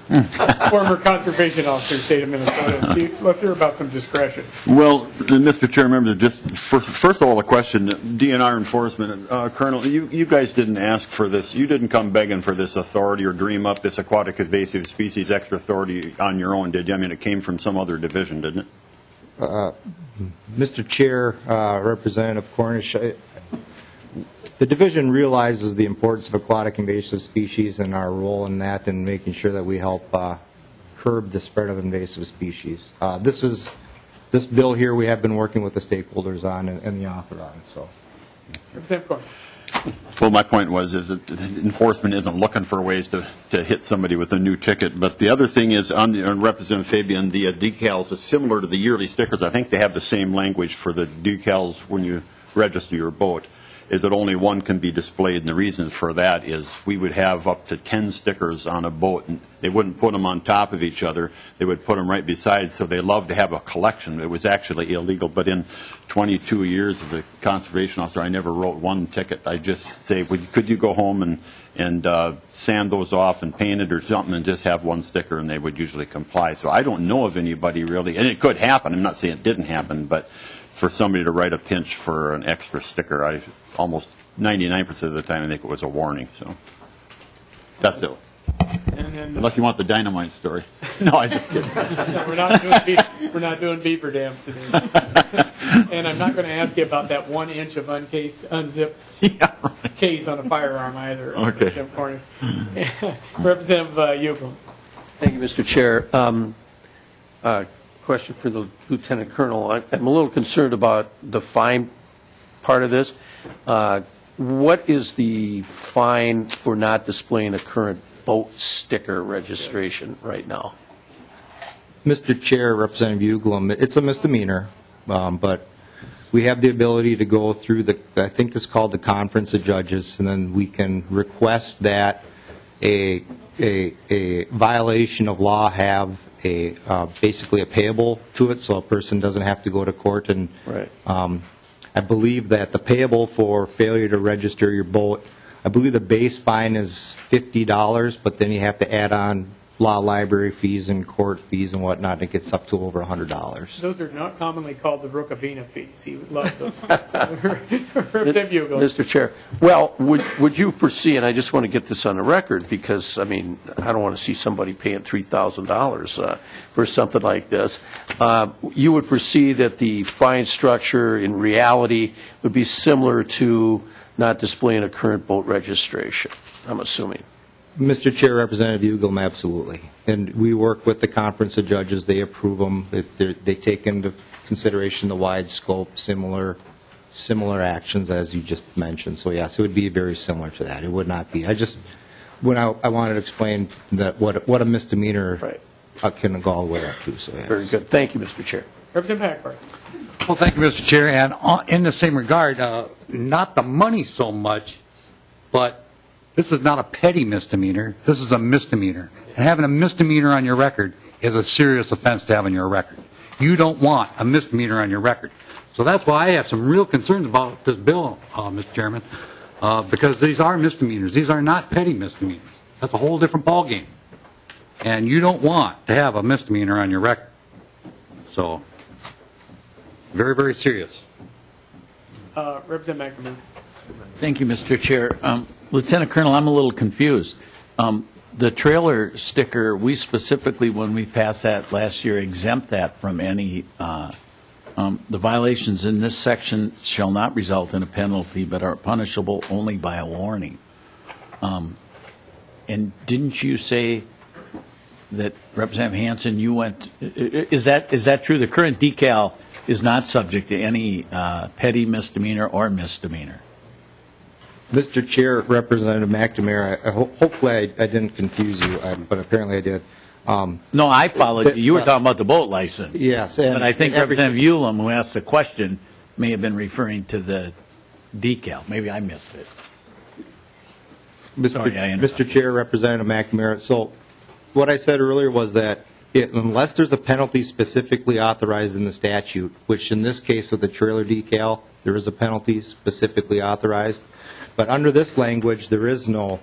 <laughs> former conservation officer, state of Minnesota. See, Let's hear about some discretion. Well, Mr. Chair, members, just first, first of all, a question, DNR enforcement. Uh, Colonel, you, you guys didn't ask for this. You didn't come begging for this authority or dream up this aquatic invasive species extra authority on your own, did you? I mean, it came from some other division, didn't it? Uh, Mr. Chair, uh, Representative Cornish, I- the division realizes the importance of aquatic invasive species and our role in that and making sure that we help uh, curb the spread of invasive species. Uh, This is, this bill here, we have been working with the stakeholders on and and the author on, so. Representative Corn. Well, my point was, is that enforcement isn't looking for ways to, to hit somebody with a new ticket. But the other thing is, on the, on Representative Fabian, the uh, decals is similar to the yearly stickers. I think they have the same language for the decals when you register your boat, is that only one can be displayed. And the reason for that is we would have up to 10 stickers on a boat, and they wouldn't put them on top of each other. They would put them right beside, so they love to have a collection. It was actually illegal, but in 22 years as a conservation officer, I never wrote one ticket. I just say, could you go home and, and uh, sand those off and paint it or something and just have one sticker, and they would usually comply. So I don't know of anybody really, and it could happen, I'm not saying it didn't happen, but for somebody to write a pinch for an extra sticker, I, almost 99% of the time, I think it was a warning, so. That's it. And then, Unless you want the dynamite story. <laughs> No, I just kidding. <laughs> we're not doing, be- we're not doing beaver dams today. <laughs> And I'm not going to ask you about that one inch of uncased, unzipped case on a firearm either. Okay. Representative Cornish. Representative uh, Uglem. Thank you, Mr. Chair. Um, uh, Question for the Lieutenant Colonel. I- I'm a little concerned about the fine part of this. Uh, What is the fine for not displaying a current boat sticker registration right now? Mr. Chair, Representative Uglem, it's a misdemeanor, um, but we have the ability to go through the, I think it's called the Conference of Judges, and then we can request that a, a, a violation of law have a, uh, basically a payable to it, so a person doesn't have to go to court and. Right. Um, I believe that the payable for failure to register your boat, I believe the base fine is $50, but then you have to add on law library fees and court fees and whatnot, and it gets up to over $100. Those are not commonly called the Rukavina fees. He would love those. <laughs> Mr. Chair, well, would, would you foresee, and I just want to get this on the record, because, I mean, I don't want to see somebody paying $3,000 uh, for something like this. Uh, You would foresee that the fine structure in reality would be similar to not displaying a current boat registration, I'm assuming. Mr. Chair, Representative Uglem, absolutely. And we work with the Conference of Judges, they approve them, they're- they take into consideration the wide scope, similar, similar actions as you just mentioned. So yes, it would be very similar to that. It would not be, I just, when I I wanted to explain that what what a misdemeanor uh, can go all the way up to, so yes. Very good. Thank you, Mr. Chair. Representative Hackbarth. Well, thank you, Mr. Chair, and in the same regard, uh, not the money so much, but this is not a petty misdemeanor, this is a misdemeanor. And having a misdemeanor on your record is a serious offense to have on your record. You don't want a misdemeanor on your record. So that's why I have some real concerns about this bill, uh, Mr. Chairman, uh, because these are misdemeanors. These are not petty misdemeanors. That's a whole different ballgame. And you don't want to have a misdemeanor on your record. So, very, very serious. Uh, Representative McNamara. Thank you, Mr. Chair. Um, Lieutenant Colonel, I'm a little confused. Um, The trailer sticker, we specifically, when we passed that last year, exempt that from any, uh, um, the violations in this section shall not result in a penalty, but are punishable only by a warning. Um, And didn't you say that, Representative Hansen, you went, is that, is that true? The current decal is not subject to any uh, petty misdemeanor or misdemeanor? Mr. Chair, Representative McNamara, I ho- hopefully I I didn't confuse you, um, but apparently I did. Um, No, I followed you. You were talking about the boat license. Yes, and- But I think and every- Representative Uglem, who asked the question, may have been referring to the decal. Maybe I missed it. Mr. Sorry, I interrupted. Mr. Chair, Representative McNamara, so what I said earlier was that it- unless there's a penalty specifically authorized in the statute, which in this case with the trailer decal, there is a penalty specifically authorized, but under this language, there is no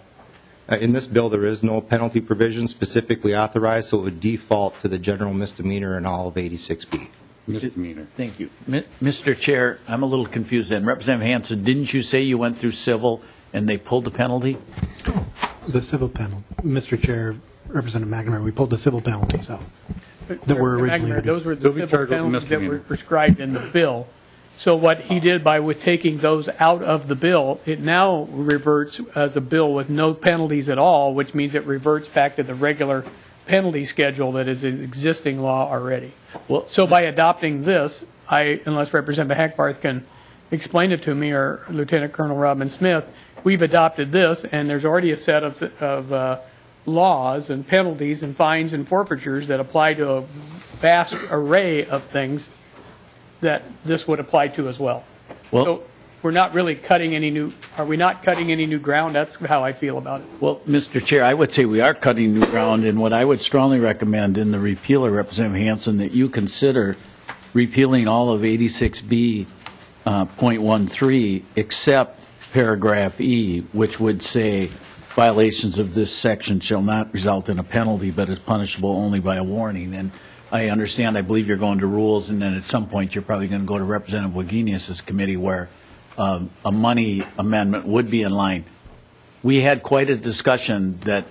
Uh, In this bill, there is no penalty provision specifically authorized, so it would default to the general misdemeanor in all of 86B. Misdemeanor. Thank you. Mi- Mr. Chair, I'm a little confused then. Representative Hansen, didn't you say you went through civil and they pulled the penalty? The civil penalty, Mr. Chair, Representative McNamara, we pulled the civil penalties out that were originally. McNamara, Those were the They'll be civil charged with penalties that were misdemeanor. prescribed in the bill. So what he did by with taking those out of the bill, it now reverts as a bill with no penalties at all, which means it reverts back to the regular penalty schedule that is in existing law already. Well- So by adopting this, I, unless Representative Hackbarth can explain it to me, or Lieutenant Colonel Robin Smith, we've adopted this, and there's already a set of, of uh, laws and penalties and fines and forfeitures that apply to a vast array of things that this would apply to as well. Well- So we're not really cutting any new, are we not cutting any new ground? That's how I feel about it. Well, Mr. Chair, I would say we are cutting new ground, and what I would strongly recommend in the repealer, Representative Hansen, that you consider repealing all of 86B uh, point one three, except paragraph E, which would say violations of this section shall not result in a penalty, but is punishable only by a warning. And I understand, I believe you're going to rules, and then at some point, you're probably going to go to Representative Wagenius's committee where um, a money amendment would be in line. We had quite a discussion that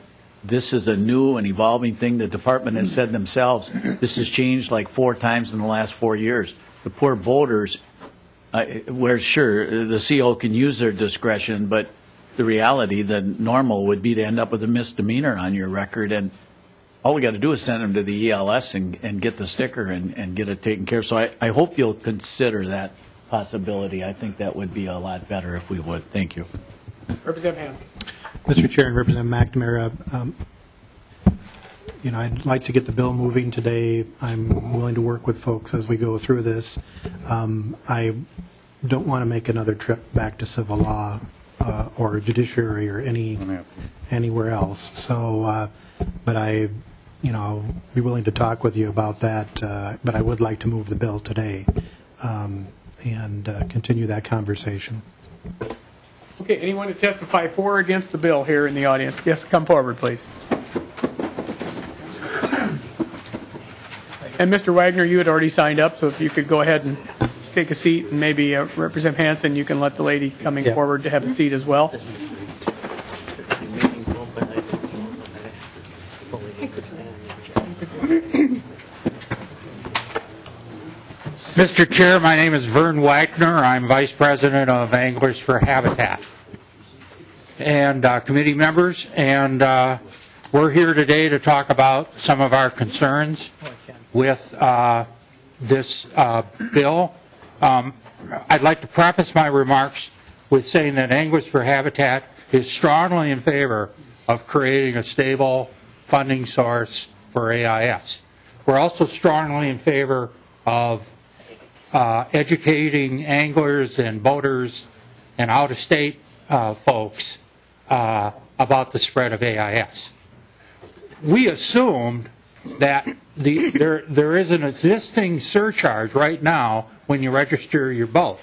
this is a new and evolving thing. The department has said themselves, this has changed like four times in the last four years. The poor voters, uh, where sure, the CO can use their discretion, but the reality, the normal would be to end up with a misdemeanor on your record. And all we got to do is send them to the ELS and, and get the sticker and, and get it taken care of. So I, I hope you'll consider that possibility. I think that would be a lot better if we would. Thank you. Representative Hansen. Mr. Chair and Representative McNamara, um, you know, I'd like to get the bill moving today. I'm willing to work with folks as we go through this. Um, I don't want to make another trip back to civil law uh, or judiciary or any, anywhere else. So, uh, but I, you know, I'll be willing to talk with you about that, uh, but I would like to move the bill today um, and uh, continue that conversation. Okay, anyone to testify for or against the bill here in the audience? Yes, come forward, please. And Mr. Wagner, you had already signed up, so if you could go ahead and take a seat, and maybe uh, Representative Hansen, you can let the lady coming Yeah. forward to have a seat as well. Mr. Chair, my name is Vern Wagner. I'm Vice President of Anglers for Habitat. And uh, committee members, and uh, we're here today to talk about some of our concerns with uh, this uh, bill. Um, I'd like to preface my remarks with saying that Anglers for Habitat is strongly in favor of creating a stable funding source for AIS. We're also strongly in favor of uh, educating anglers and boaters and out-of-state uh, folks uh, about the spread of AIS. We assumed that the, there, there is an existing surcharge right now when you register your boat.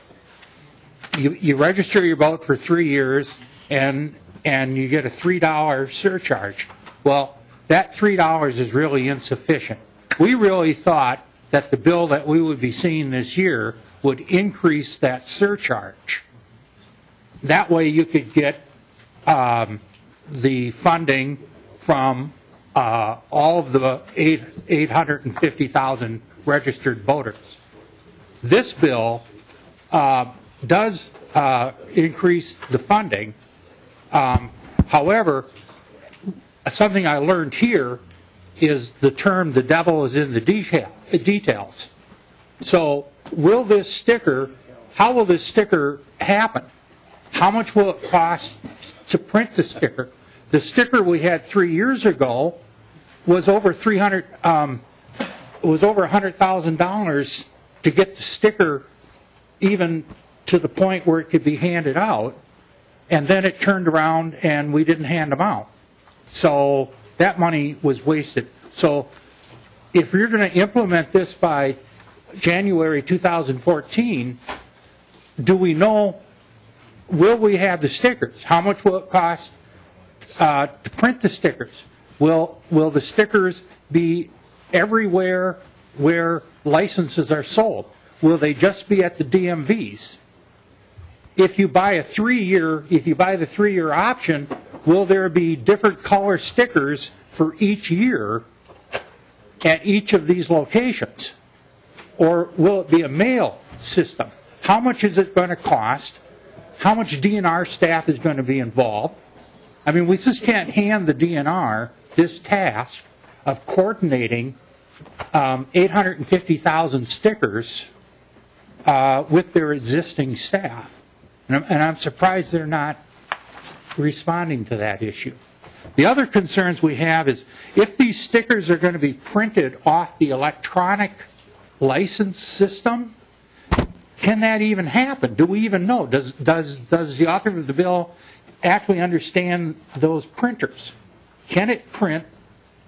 You, you register your boat for three years and, and you get a $3 surcharge. Well, that $3 is really insufficient. We really thought that the bill that we would be seeing this year would increase that surcharge. That way you could get um, the funding from uh, all of the eight- 850,000 registered boaters. This bill uh, does uh, increase the funding. Um, However, something I learned here is the term "the devil is in the detail" details. So will this sticker, how will this sticker happen? How much will it cost to print the sticker? The sticker we had three years ago was over 300, um, was over $100,000 to get the sticker even to the point where it could be handed out, and then it turned around and we didn't hand them out. So that money was wasted. So if you're going to implement this by January 2014, do we know, will we have the stickers? How much will it cost uh, to print the stickers. Will, will the stickers be everywhere where licenses are sold? Will they just be at the DMVs? If you buy a three-year, if you buy the three-year option, will there be different color stickers for each year at each of these locations? Or will it be a mail system? How much is it going to cost? How much DNR staff is going to be involved? I mean, we just can't hand the DNR this task of coordinating um, 850,000 stickers uh, with their existing staff. And I'm, and I'm surprised they're not responding to that issue. The other concerns we have is if these stickers are going to be printed off the electronic license system, can that even happen? Do we even know? Does, does, does the author of the bill actually understand those printers? Can it print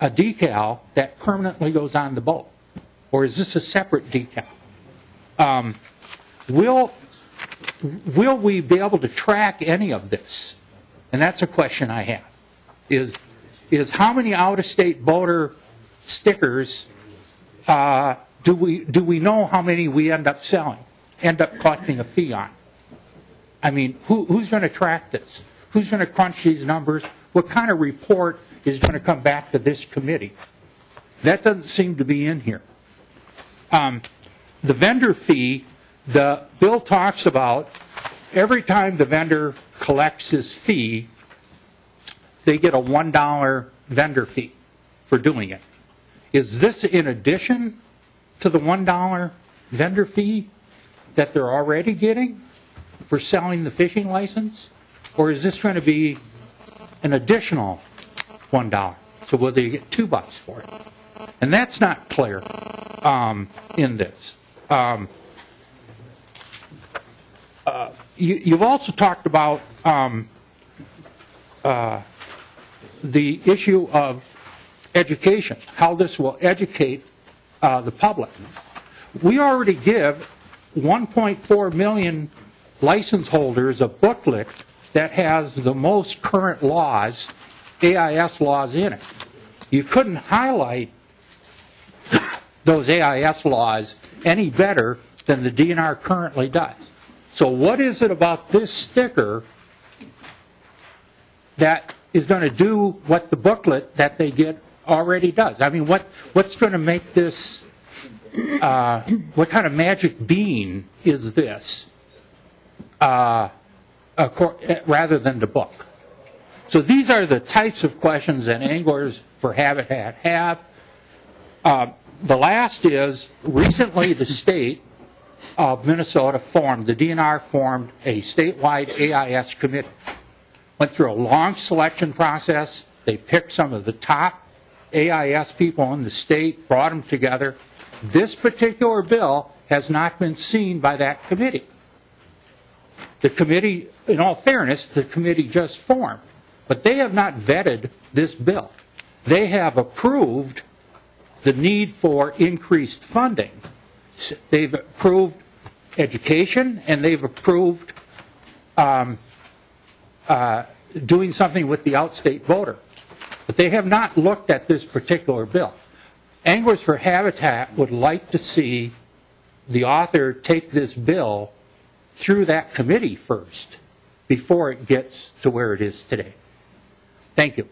a decal that permanently goes on the boat? Or is this a separate decal? Um, will, will we be able to track any of this? And that's a question I have. Is, is how many out-of-state boater stickers uh, do we, do we know how many we end up selling, end up collecting a fee on? I mean, who, who's going to track this? Who's going to crunch these numbers? What kind of report is going to come back to this committee? That doesn't seem to be in here. Um, the vendor fee, the bill talks about every time the vendor collects his fee, they get a $1 vendor fee for doing it. Is this in addition to the $1 vendor fee that they're already getting for selling the fishing license? Or is this going to be an additional $1? So will they get two bucks for it? And that's not clear um, in this. Um, uh, you, you've also talked about um, uh, the issue of education, how this will educate uh, the public. We already give 1.4 million license holders a booklet that has the most current laws, AIS laws in it. You couldn't highlight those AIS laws any better than the DNR currently does. So what is it about this sticker that is going to do what the booklet that they get already does? I mean, what, what's going to make this, uh, what kind of magic bean is this uh, rather than the book? So these are the types of questions that anglers for Habitat have. Uh, the last is recently the state of Minnesota formed, the DNR formed a statewide AIS committee. Went through a long selection process. They picked some of the top AIS people in the state, brought them together. This particular bill has not been seen by that committee. The committee, in all fairness, the committee just formed, but they have not vetted this bill. They have approved the need for increased funding. They've approved education, and they've approved um, uh, doing something with the outstate voter. But they have not looked at this particular bill. Anglers for Habitat would like to see the author take this bill through that committee first before it gets to where it is today. Thank you.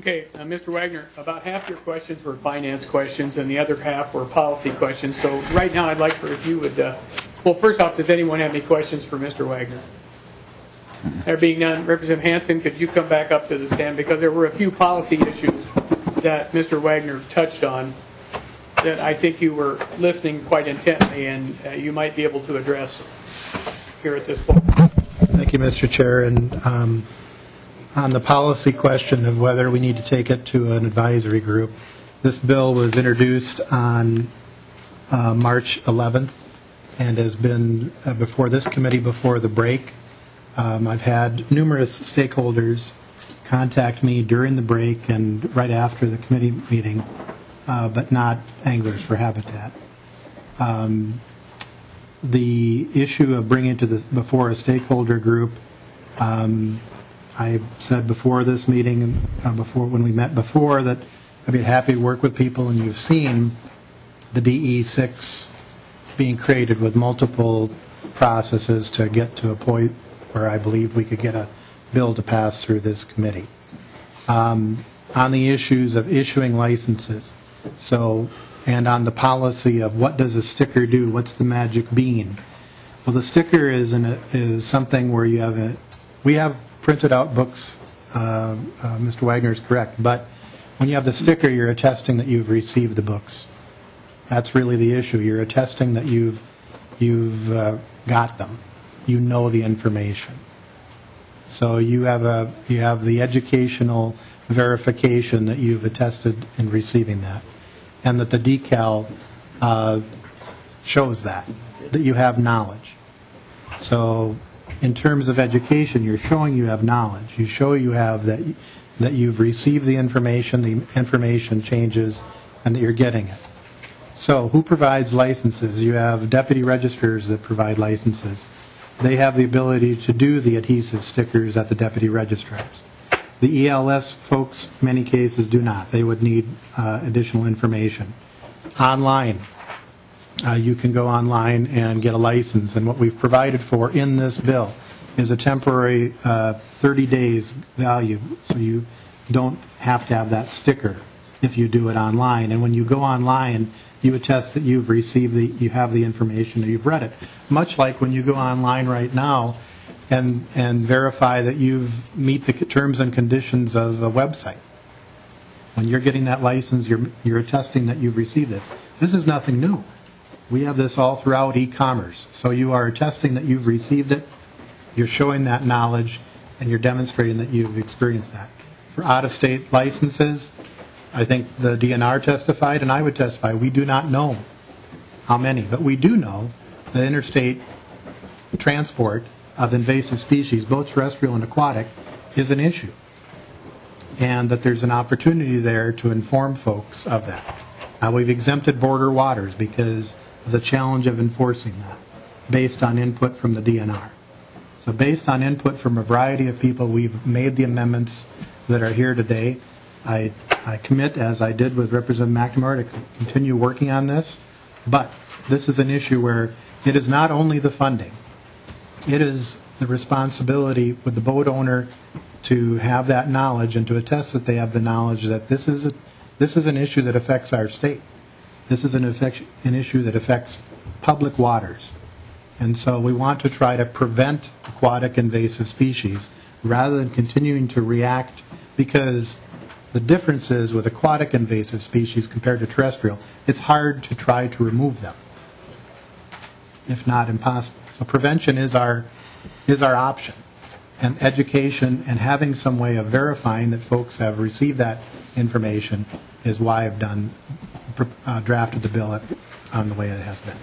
Okay, uh, Mr. Wagner, about half your questions were finance questions and the other half were policy questions. So right now, I'd like for if you would, uh, well, first off, does anyone have any questions for Mr. Wagner? There being none, Representative Hansen, could you come back up to the stand? Because there were a few policy issues that Mr. Wagner touched on that I think you were listening quite intently and uh, you might be able to address here at this point. Thank you, Mr. Chair. And um, on the policy question of whether we need to take it to an advisory group, this bill was introduced on uh, March 11th and has been uh, before this committee before the break. Um, I've had numerous stakeholders contact me during the break and right after the committee meeting, uh, but not Anglers for Habitat. Um, the issue of bringing it to the, before a stakeholder group, um, I said before this meeting, and uh, before, when we met before, that I'd be happy to work with people, and you've seen the DE6 being created with multiple processes to get to a point where I believe we could get a bill to pass through this committee. Um, On the issues of issuing licenses, so, and on the policy of what does a sticker do, what's the magic bean? Well, the sticker is, an- is something where you have a, we have printed out books, uh, uh, Mr. Wagner is correct, but when you have the sticker, you're attesting that you've received the books. That's really the issue. You're attesting that you've, you've uh, got them. You know the information. So you have a, you have the educational verification that you've attested in receiving that, and that the decal uh, shows that, that you have knowledge. So in terms of education, you're showing you have knowledge. You show you have that, that you've received the information, the information changes, and that you're getting it. So who provides licenses? You have deputy registrars that provide licenses. They have the ability to do the adhesive stickers at the deputy registrars. The ELS folks, many cases, do not. They would need uh, additional information. Online, uh, you can go online and get a license, and what we've provided for in this bill is a temporary uh, 30 days value, so you don't have to have that sticker if you do it online. And when you go online, you attest that you've received the, you have the information, and you've read it. Much like when you go online right now and, and verify that you've meet the terms and conditions of a website. When you're getting that license, you're, you're attesting that you've received it. This is nothing new. We have this all throughout e-commerce. So you are attesting that you've received it, you're showing that knowledge, and you're demonstrating that you've experienced that. For out-of-state licenses, I think the DNR testified, and I would testify, we do not know how many, but we do know that interstate transport of invasive species, both terrestrial and aquatic, is an issue. And that there's an opportunity there to inform folks of that. Now, we've exempted border waters because the challenge of enforcing that, based on input from the DNR. So based on input from a variety of people, we've made the amendments that are here today. I, I commit, as I did with Representative McNamara, to continue working on this, but this is an issue where it is not only the funding, it is the responsibility with the boat owner to have that knowledge and to attest that they have the knowledge that this is, a this is an issue that affects our state. This is an effect, an issue that affects public waters. And so we want to try to prevent aquatic invasive species rather than continuing to react because the difference is with aquatic invasive species compared to terrestrial, it's hard to try to remove them, if not impossible. So prevention is our, is our option. And education and having some way of verifying that folks have received that information is why I've done, uh, drafted the bill on the way it has been.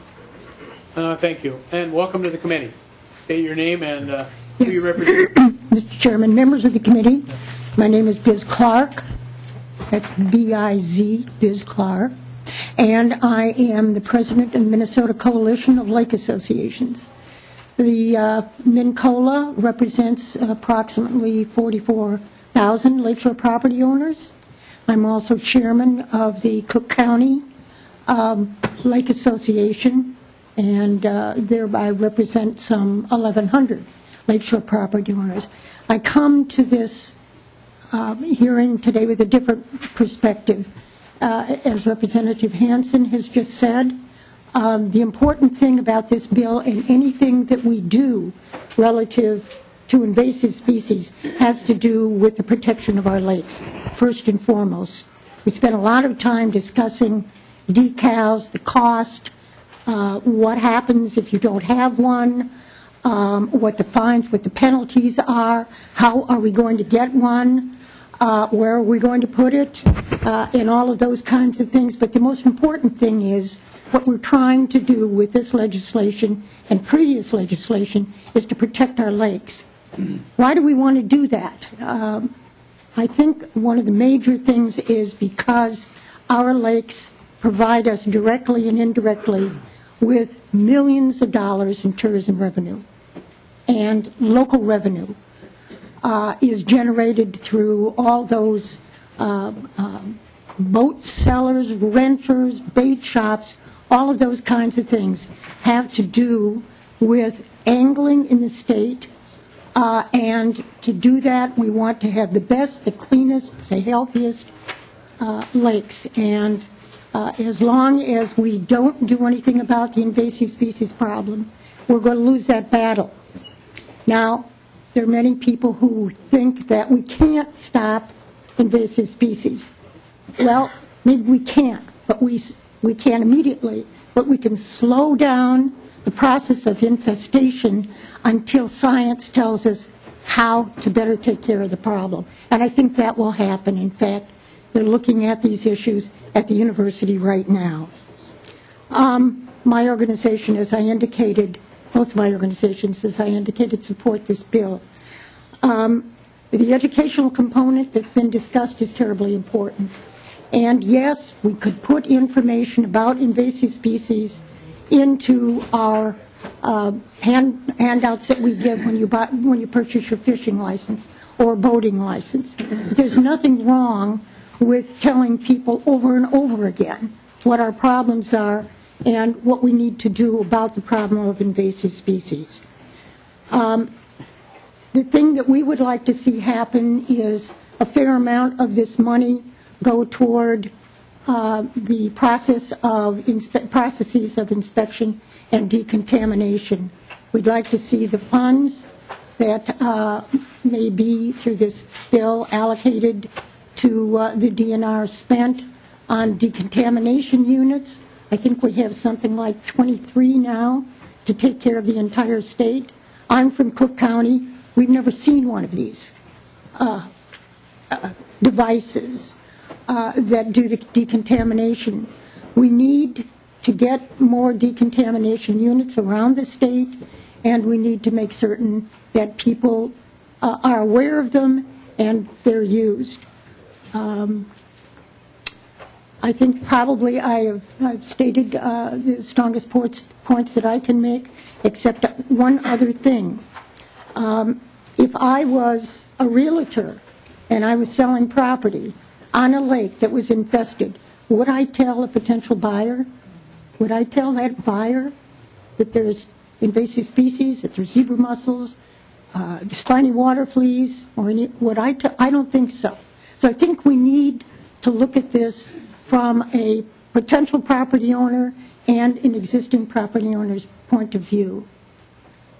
Uh, Thank you, and welcome to the committee. State your name and uh, who you represent. <coughs> Mr. Chairman, members of the committee, my name is Biz Clark. That's B-I-Z, Biz Clark. And I am the president of the Minnesota Coalition of Lake Associations. The uh, MinCola represents approximately 44,000 lakeshore property owners. I'm also chairman of the Cook County um, Lake Association, and uh, thereby represent some 1,100 lakeshore property owners. I come to this um, hearing today with a different perspective. Uh, As Representative Hansen has just said, um, the important thing about this bill and anything that we do relative to invasive species has to do with the protection of our lakes, first and foremost. We spent a lot of time discussing decals, the cost, uh, what happens if you don't have one, um, what the fines, what the penalties are, how are we going to get one, uh, where are we going to put it, uh, and all of those kinds of things. But the most important thing is what we're trying to do with this legislation and previous legislation is to protect our lakes. Why do we want to do that? Um, I think one of the major things is because our lakes provide us directly and indirectly with millions of dollars in tourism revenue and local revenue. uh, is generated through all those uh, boat sellers, renters, bait shops, all of those kinds of things have to do with angling in the state. Uh, And to do that, we want to have the best, the cleanest, the healthiest uh, lakes. And uh, as long as we don't do anything about the invasive species problem, we're going to lose that battle. Now, there are many people who think that we can't stop invasive species. Well, maybe we can't, but we, we can't immediately, but we can slow down the process of infestation until science tells us how to better take care of the problem. And I think that will happen. In fact, they're looking at these issues at the university right now. Um, My organization, as I indicated, both of my organizations, as I indicated, support this bill. Um, The educational component that's been discussed is terribly important. And yes, we could put information about invasive species into our uh, hand- handouts that we give when you buy, when you purchase your fishing license or boating license. There's nothing wrong with telling people over and over again what our problems are and what we need to do about the problem of invasive species. Um, The thing that we would like to see happen is a fair amount of this money go toward uh, the process of, processes of inspection and decontamination. We'd like to see the funds that uh, may be through this bill allocated to uh, the DNR spent on decontamination units. I think we have something like 23 now to take care of the entire state. I'm from Cook County. We've never seen one of these uh, uh, devices uh, that do the decontamination. We need to get more decontamination units around the state, and we need to make certain that people uh, are aware of them and they're used. Um, I think probably I have I've stated uh, the strongest points points that I can make, except one other thing. Um, If I was a realtor and I was selling property on a lake that was infested, would I tell a potential buyer? Would I tell that buyer that there's invasive species, that there's zebra mussels, uh, there's spiny water fleas, or any, would I, te- I don't think so. So I think we need to look at this from a potential property owner and an existing property owner's point of view.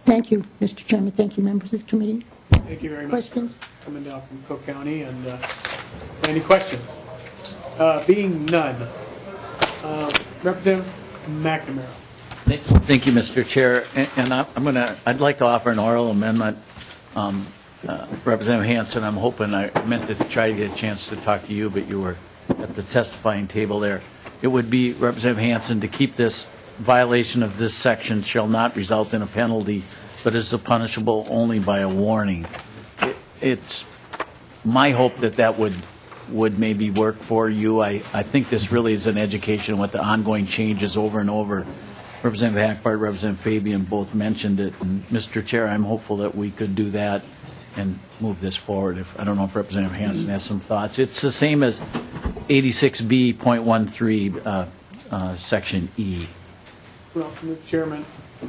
Thank you, Mr. Chairman. Thank you, members of the committee. Thank you very much. Questions? Coming down from Cook County, and uh, any questions? Uh, Being none, uh, Representative McNamara. Thank you, Mr. Chair. And- I- I'm going to, I'd like to offer an oral amendment. Um, uh, Representative Hansen, I'm hoping, I meant to try to get a chance to talk to you, but you were at the testifying table there. It would be, Representative Hansen, to keep this violation of this section shall not result in a penalty, but is punishable only by a warning. It- It's my hope that that would, would maybe work for you. I, I think this really is an education with the ongoing changes over and over. Representative Hackbarth, Representative Fabian both mentioned it, and Mr. Chair, I'm hopeful that we could do that and move this forward. If, I don't know if Representative Hansen has some thoughts. It's the same as 86B.13, uh, uh, Section E. Well, Mr. Chairman,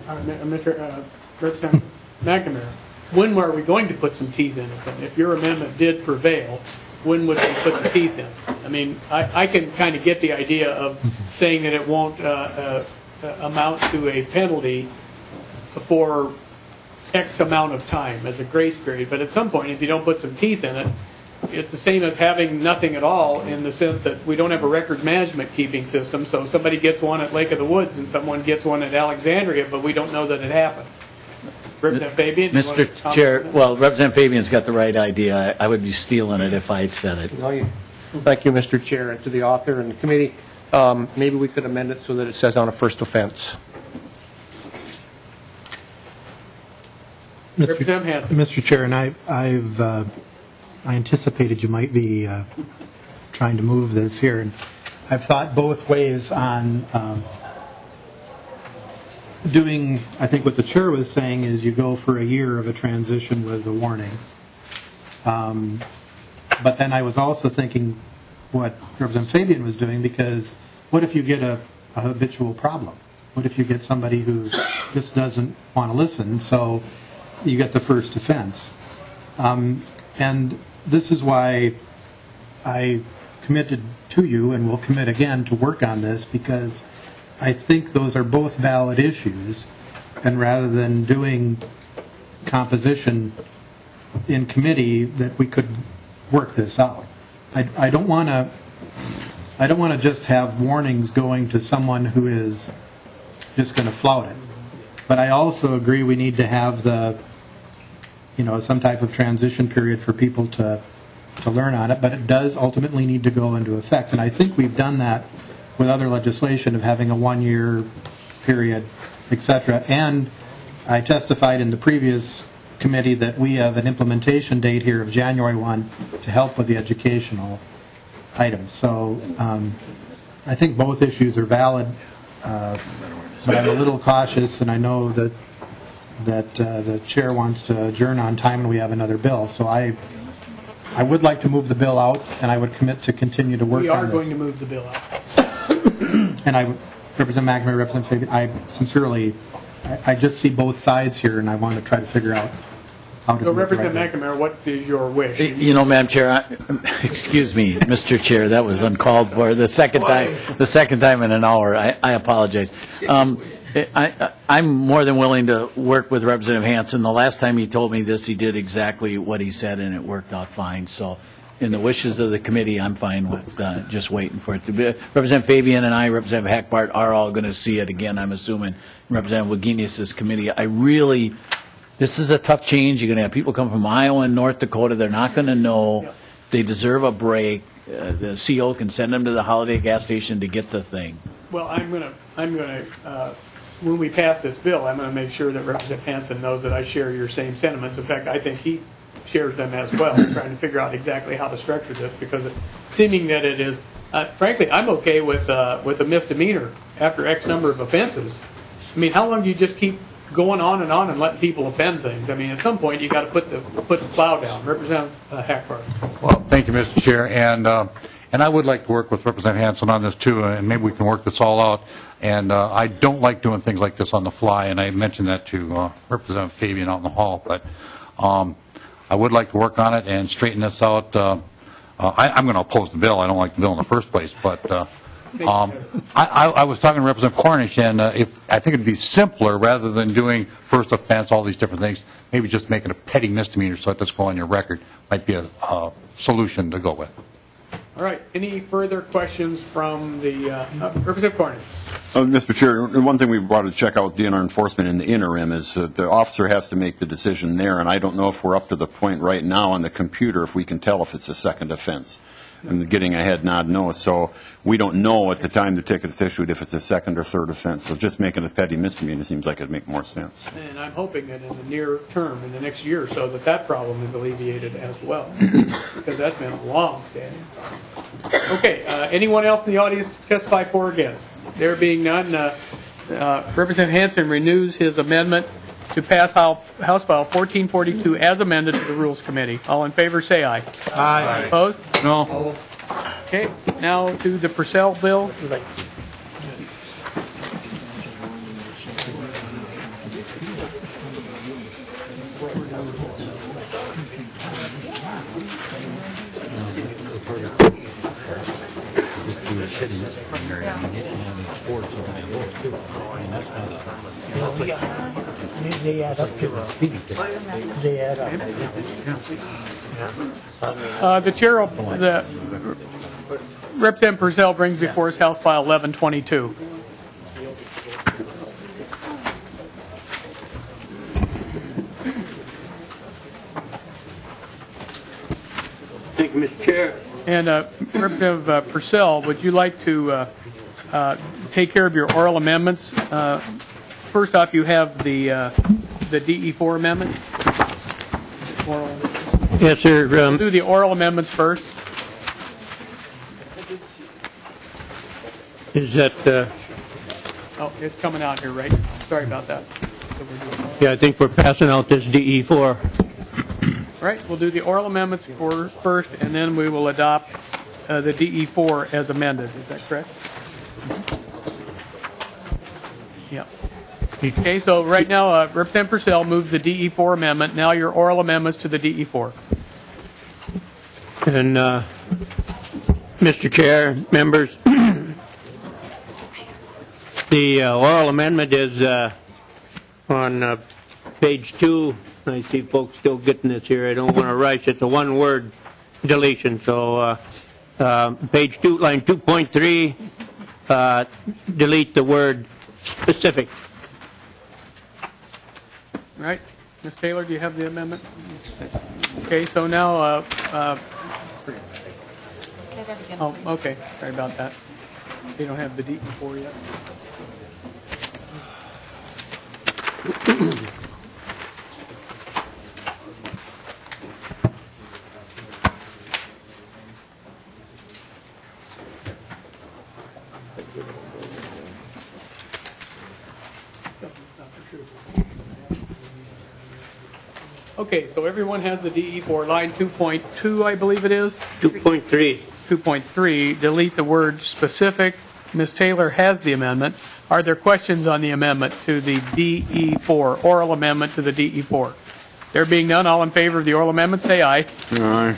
uh, Mr. uh, Representative McNamara, when were we going to put some teeth in it? If your amendment did prevail, when would we put the teeth in? I mean, I, I can kind of get the idea of saying that it won't uh, uh, amount to a penalty for X amount of time as a grace period, but at some point, if you don't put some teeth in it, it's the same as having nothing at all in the sense that we don't have a record management keeping system, so somebody gets one at Lake of the Woods and someone gets one at Alexandria, but we don't know that it happened. Representative Fabian? you want to Mr. comment Chair, on that? well, Representative Fabian's got the right idea. I I would be stealing it if I had said it. No, you- Thank you, Mr. Chair, and to the author and the committee. Um, Maybe we could amend it so that it says on a first offense. Representative Hansen. Mr. Chair, and I, I've, uh, I anticipated you might be uh, trying to move this here, and I've thought both ways on um, doing, I think what the chair was saying is you go for a year of a transition with a warning, Um, But then I was also thinking what Representative Fabian was doing, because what if you get a a habitual problem? What if you get somebody who just doesn't want to listen, so you get the first offense? Um, And this is why I committed to you, and will commit again, to work on this, because I think those are both valid issues, and rather than doing composition in committee, that we could work this out. I, I don't want to, I don't want to just have warnings going to someone who is just going to flout it. But I also agree we need to have the, you know, some type of transition period for people to, to learn on it, but it does ultimately need to go into effect. And I think we've done that with other legislation of having a one-year period, et cetera. And I testified in the previous committee that we have an implementation date here of January 1 to help with the educational items. So um, I think both issues are valid, uh, but I'm a little cautious, and I know that, that uh, the chair wants to adjourn on time and we have another bill. So I, I would like to move the bill out, and I would commit to continue to work We on are it. going to move the bill out. <clears throat> And I, Representative McNamara, Representative Fabian, I sincerely, I I just see both sides here, and I want to try to figure out how to So do it right Representative way. McNamara, what is your wish? You know, Madam Chair, I- <laughs> excuse me, Mr. Chair, that was uncalled for, the second time, the second time in an hour, I I apologize. Um, I- I- I'm more than willing to work with Representative Hansen. The last time he told me this, he did exactly what he said, and it worked out fine. So in the wishes of the committee, I'm fine with uh, just waiting for it to be. Representative Fabian and I, Representative Hackbarth, are all going to see it again, I'm assuming, Representative Wagenius's committee. I really, this is a tough change. You're going to have people come from Iowa and North Dakota. They're not going to know. They deserve a break. Uh, The CO can send them to the Holiday gas station to get the thing. Well, I'm going to, I'm going to, when we pass this bill, I'm going to make sure that Representative Hansen knows that I share your same sentiments. In fact, I think he shares them as well, <clears throat> trying to figure out exactly how to structure this, because it- seeming that it is, uh, frankly, I'm okay with, uh, with a misdemeanor after X number of offenses. I mean, how long do you just keep going on and on and letting people offend things? I mean, at some point, you got to put the, put the plow down. Representative uh. Well, thank you, Mr. Chair, and, uh, and I would like to work with Representative Hansen on this too, and maybe we can work this all out. And uh, I don't like doing things like this on the fly, and I mentioned that to uh, Representative Fabian out in the hall, but um, I would like to work on it and straighten this out. Uh, uh, I- I'm going to oppose the bill, I don't like the bill in the first place, but uh, um, I I- I was talking to Representative Cornish, and uh, if, I think it'd be simpler, rather than doing first offense, all these different things, maybe just make it a petty misdemeanor so it doesn't go on your record, might be a uh, solution to go with. All right, any further questions from the, uh, uh, Representative Cornish? Uh, Mr. Chair, one thing we brought to check out with DNR enforcement in the interim is that the officer has to make the decision there, and I don't know if we're up to the point right now on the computer if we can tell if it's a second offense. I'm getting a head nod no, so we don't know at the time the ticket is issued if it's a second or third offense. So just making a petty misdemeanor seems like it'd make more sense. And I'm hoping that in the near term, in the next year or so, that that problem is alleviated as well, because that's been a long standing. problem. Okay, uh, anyone else in the audience to testify for or against? There being none, uh, uh, Representative Hansen renews his amendment to pass Hou- House File 1442 as amended to the Rules Committee. All in favor, say aye. Aye. Opposed? No. Okay, now to the Persell bill. They add up to They add up. Uh, The chair, will- the Representative Persell brings before us House File 1122. Thank you, Mr. Chair. And uh, Representative uh, Persell, would you like to uh, uh, take care of your oral amendments? Uh, First off, you have the uh, the DE4 amendment. Oral. Yes, sir. um, Do the oral amendments first. Is that, uh, Oh, it's coming out here, right? Sorry about that. Yeah, I think we're passing out this DE4. All right, we'll do the oral amendments for, first, and then we will adopt uh, the DE4 as amended. Is that correct? Okay, so right now, uh, Representative Persell moves the DE4 amendment. Now your oral amendments to the E DE4. And, uh, Mr. Chair, members, <clears throat> the uh, oral amendment is uh, on uh, page two. I see folks still getting this here. I don't want to rush. It's a one-word deletion, so uh, page two, line 2.3, uh, delete the word specific. All right, Ms. Taylor, do you have the amendment? Okay, so now, uh, uh, Say that again, oh, please. okay, sorry about that. They don't have the DE4 yet. Okay, so everyone has the DE4, line 2.2, I believe it is? 2.3. 2.3, delete the word specific. Ms. Taylor has the amendment. Are there questions on the amendment to the DE4, oral amendment to the DE4? There being none, all in favor of the oral amendment, say aye. Aye.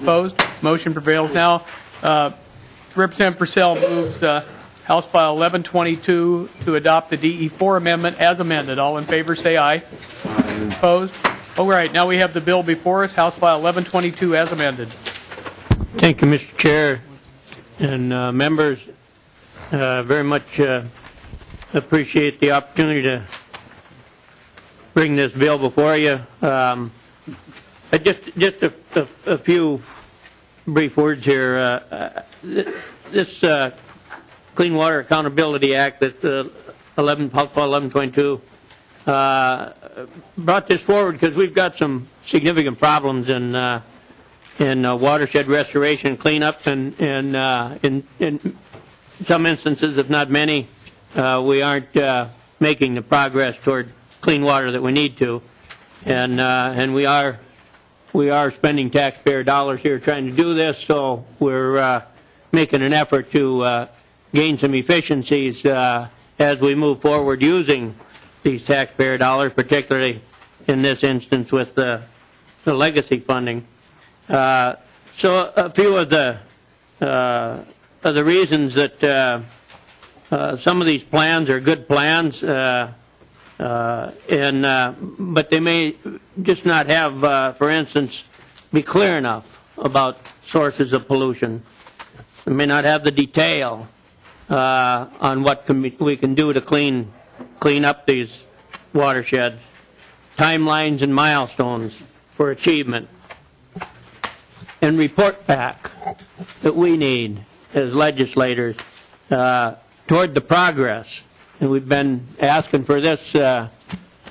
Opposed? Motion prevails now. Uh, Representative Persell moves uh, House File 1122 to adopt the DE4 amendment as amended. All in favor, say aye. Opposed? All right, now we have the bill before us, House File 1122 as amended. Thank you, Mr. Chair and uh, members. Uh, Very much uh, appreciate the opportunity to bring this bill before you. Um, Just just a a- a few brief words here. Uh, uh, This uh, Clean Water Accountability Act, that uh, 11, House File 1122, uh, brought this forward because we've got some significant problems in uh, in uh, watershed restoration cleanup, and, and uh, in, in some instances, if not many, uh, we aren't uh, making the progress toward clean water that we need to, and uh, and we are we are spending taxpayer dollars here trying to do this, so we're making an effort to gain some efficiencies as we move forward using these taxpayer dollars, particularly in this instance with the, the legacy funding. Uh, So a few of the, uh, of the reasons that uh, uh, some of these plans are good plans, uh, uh, and, but they may just not have, for instance, be clear enough about sources of pollution. They may not have the detail on what can be- we can do to clean, clean up these watersheds, timelines and milestones for achievement and report back that we need as legislators uh, toward the progress. And we've been asking for this uh,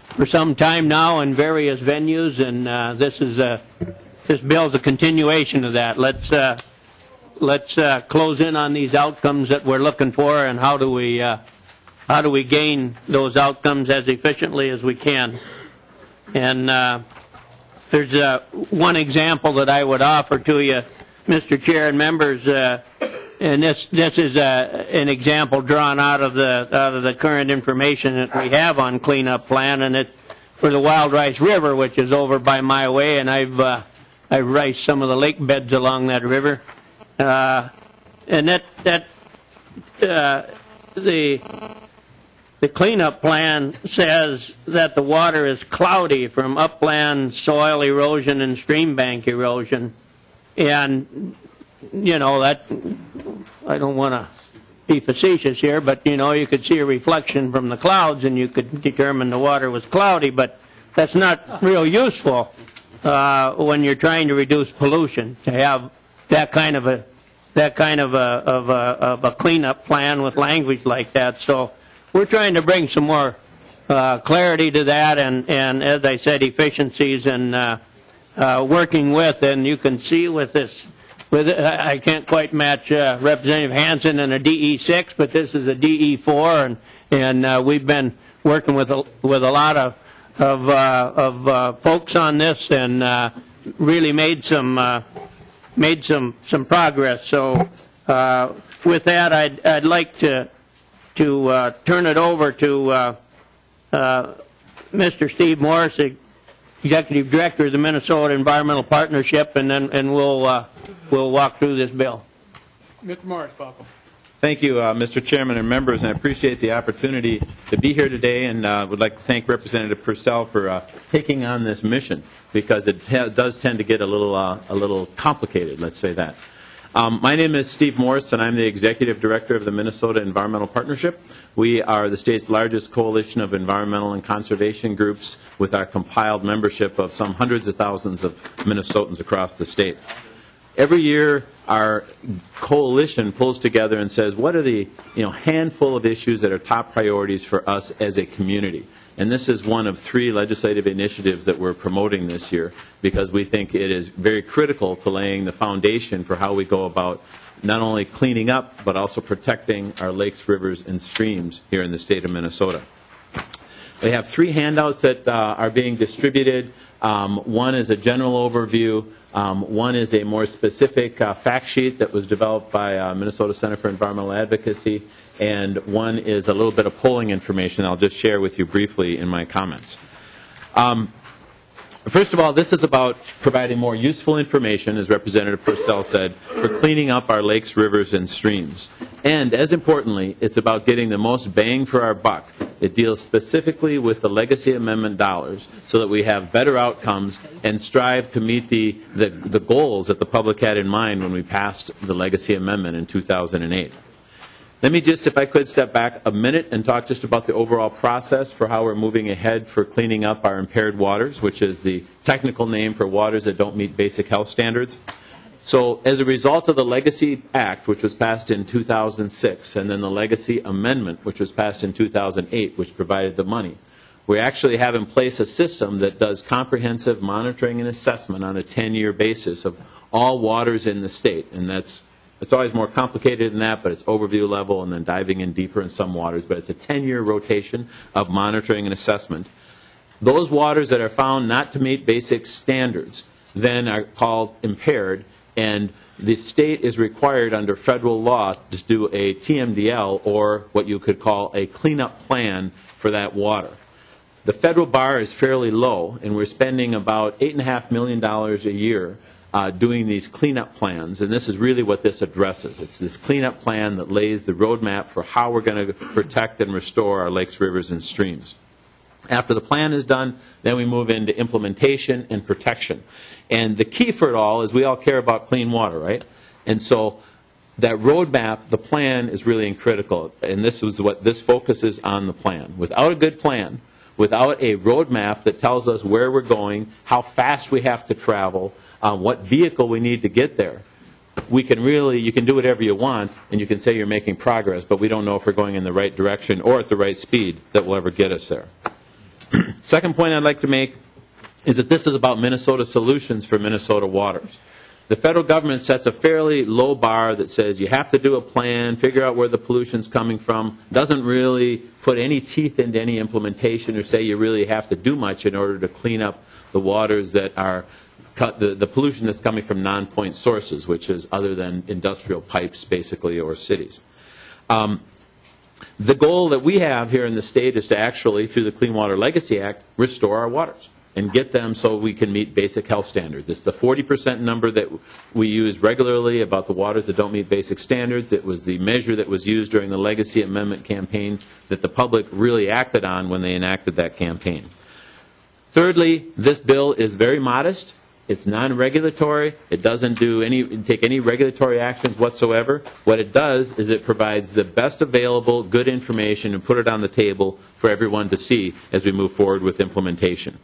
for some time now in various venues, and uh, this is a, this bill is a continuation of that. Let's uh, let's uh, close in on these outcomes that we're looking for, and how do we uh, how do we gain those outcomes as efficiently as we can? And uh, there's uh, one example that I would offer to you, Mr. Chair and members, uh, and this this is uh, an example drawn out of the out of the current information that we have on cleanup plan, and it for the Wild Rice River, which is over by my way, and I've uh, I've riced some of the lake beds along that river, uh, and that that the the cleanup plan says that the water is cloudy from upland soil erosion and stream bank erosion. And, you know, that, I don't want to be facetious here, but, you know, you could see a reflection from the clouds and you could determine the water was cloudy, but that's not real useful uh, when you're trying to reduce pollution, to have that kind of a, that kind of a, of a, of a cleanup plan with language like that. So we're trying to bring some more uh, clarity to that and, and, as I said, efficiencies and uh, uh, working with, and you can see with this, with I can't quite match uh, Representative Hansen in a DE6, but this is a DE4, and, and uh, we've been working with a, with a lot of, of, uh, of folks on this, and really made some, made some, some progress. So with that, I'd, I'd like to, to uh, turn it over to uh, uh, Mr. Steve Morris, Executive Director of the Minnesota Environmental Partnership, and then, and we'll, uh, we'll walk through this bill. Mr. Morris, welcome. Thank you, uh, Mr. Chairman and members, and I appreciate the opportunity to be here today, and uh, would like to thank Representative Persell for uh, taking on this mission, because it does tend to get a little, uh, a little complicated, let's say that. Um, My name is Steve Morris, and I'm the Executive Director of the Minnesota Environmental Partnership. We are the state's largest coalition of environmental and conservation groups with our compiled membership of some hundreds of thousands of Minnesotans across the state. Every year, our coalition pulls together and says, what are the you know, handful of issues that are top priorities for us as a community? And this is one of three legislative initiatives that we're promoting this year because we think it is very critical to laying the foundation for how we go about not only cleaning up, but also protecting our lakes, rivers, and streams here in the state of Minnesota. We have three handouts that uh, are being distributed. Um, One is a general overview. Um, One is a more specific uh, fact sheet that was developed by uh, Minnesota Center for Environmental Advocacy. And one is a little bit of polling information I'll just share with you briefly in my comments. Um, First of all, this is about providing more useful information, as Representative Persell said, for cleaning up our lakes, rivers, and streams. And as importantly, it's about getting the most bang for our buck. It deals specifically with the Legacy Amendment dollars so that we have better outcomes and strive to meet the, the, the goals that the public had in mind when we passed the Legacy Amendment in 2008. Let me just, if I could, step back a minute and talk just about the overall process for how we're moving ahead for cleaning up our impaired waters, which is the technical name for waters that don't meet basic health standards. So, as a result of the Legacy Act, which was passed in 2006, and then the Legacy Amendment, which was passed in 2008, which provided the money, we actually have in place a system that does comprehensive monitoring and assessment on a 10 year basis of all waters in the state. And that's it's always more complicated than that, but it's overview level and then diving in deeper in some waters. But it's a 10 year rotation of monitoring and assessment. Those waters that are found not to meet basic standards then are called impaired, and the state is required under federal law to do a TMDL or what you could call a cleanup plan for that water. The federal bar is fairly low, and we're spending about $8.5 million a year uh, doing these cleanup plans, and this is really what this addresses. It's this cleanup plan that lays the roadmap for how we're going to protect and restore our lakes, rivers, and streams. After the plan is done, then we move into implementation and protection. And the key for it all is we all care about clean water, right? And so that roadmap, the plan, is really critical. And this is what this focuses on the plan. Without a good plan, without a roadmap that tells us where we're going, how fast we have to travel, uh, what vehicle we need to get there, we can really, you can do whatever you want, and you can say you're making progress, but we don't know if we're going in the right direction or at the right speed that will ever get us there. <clears throat> Second point I'd like to make is that this is about Minnesota solutions for Minnesota waters. The federal government sets a fairly low bar that says you have to do a plan, figure out where the pollution's coming from, doesn't really put any teeth into any implementation or say you really have to do much in order to clean up the waters that are the, the pollution that's coming from non-point sources, which is other than industrial pipes, basically, or cities. Um, the goal that we have here in the state is to actually, through the Clean Water Legacy Act, restore our waters and get them so we can meet basic health standards. It's the 40% number that we use regularly about the waters that don't meet basic standards. It was the measure that was used during the Legacy Amendment campaign that the public really acted on when they enacted that campaign. Thirdly, this bill is very modest. It's non-regulatory. It doesn't do any, take any regulatory actions whatsoever. What it does is it provides the best available good information and put it on the table for everyone to see as we move forward with implementation.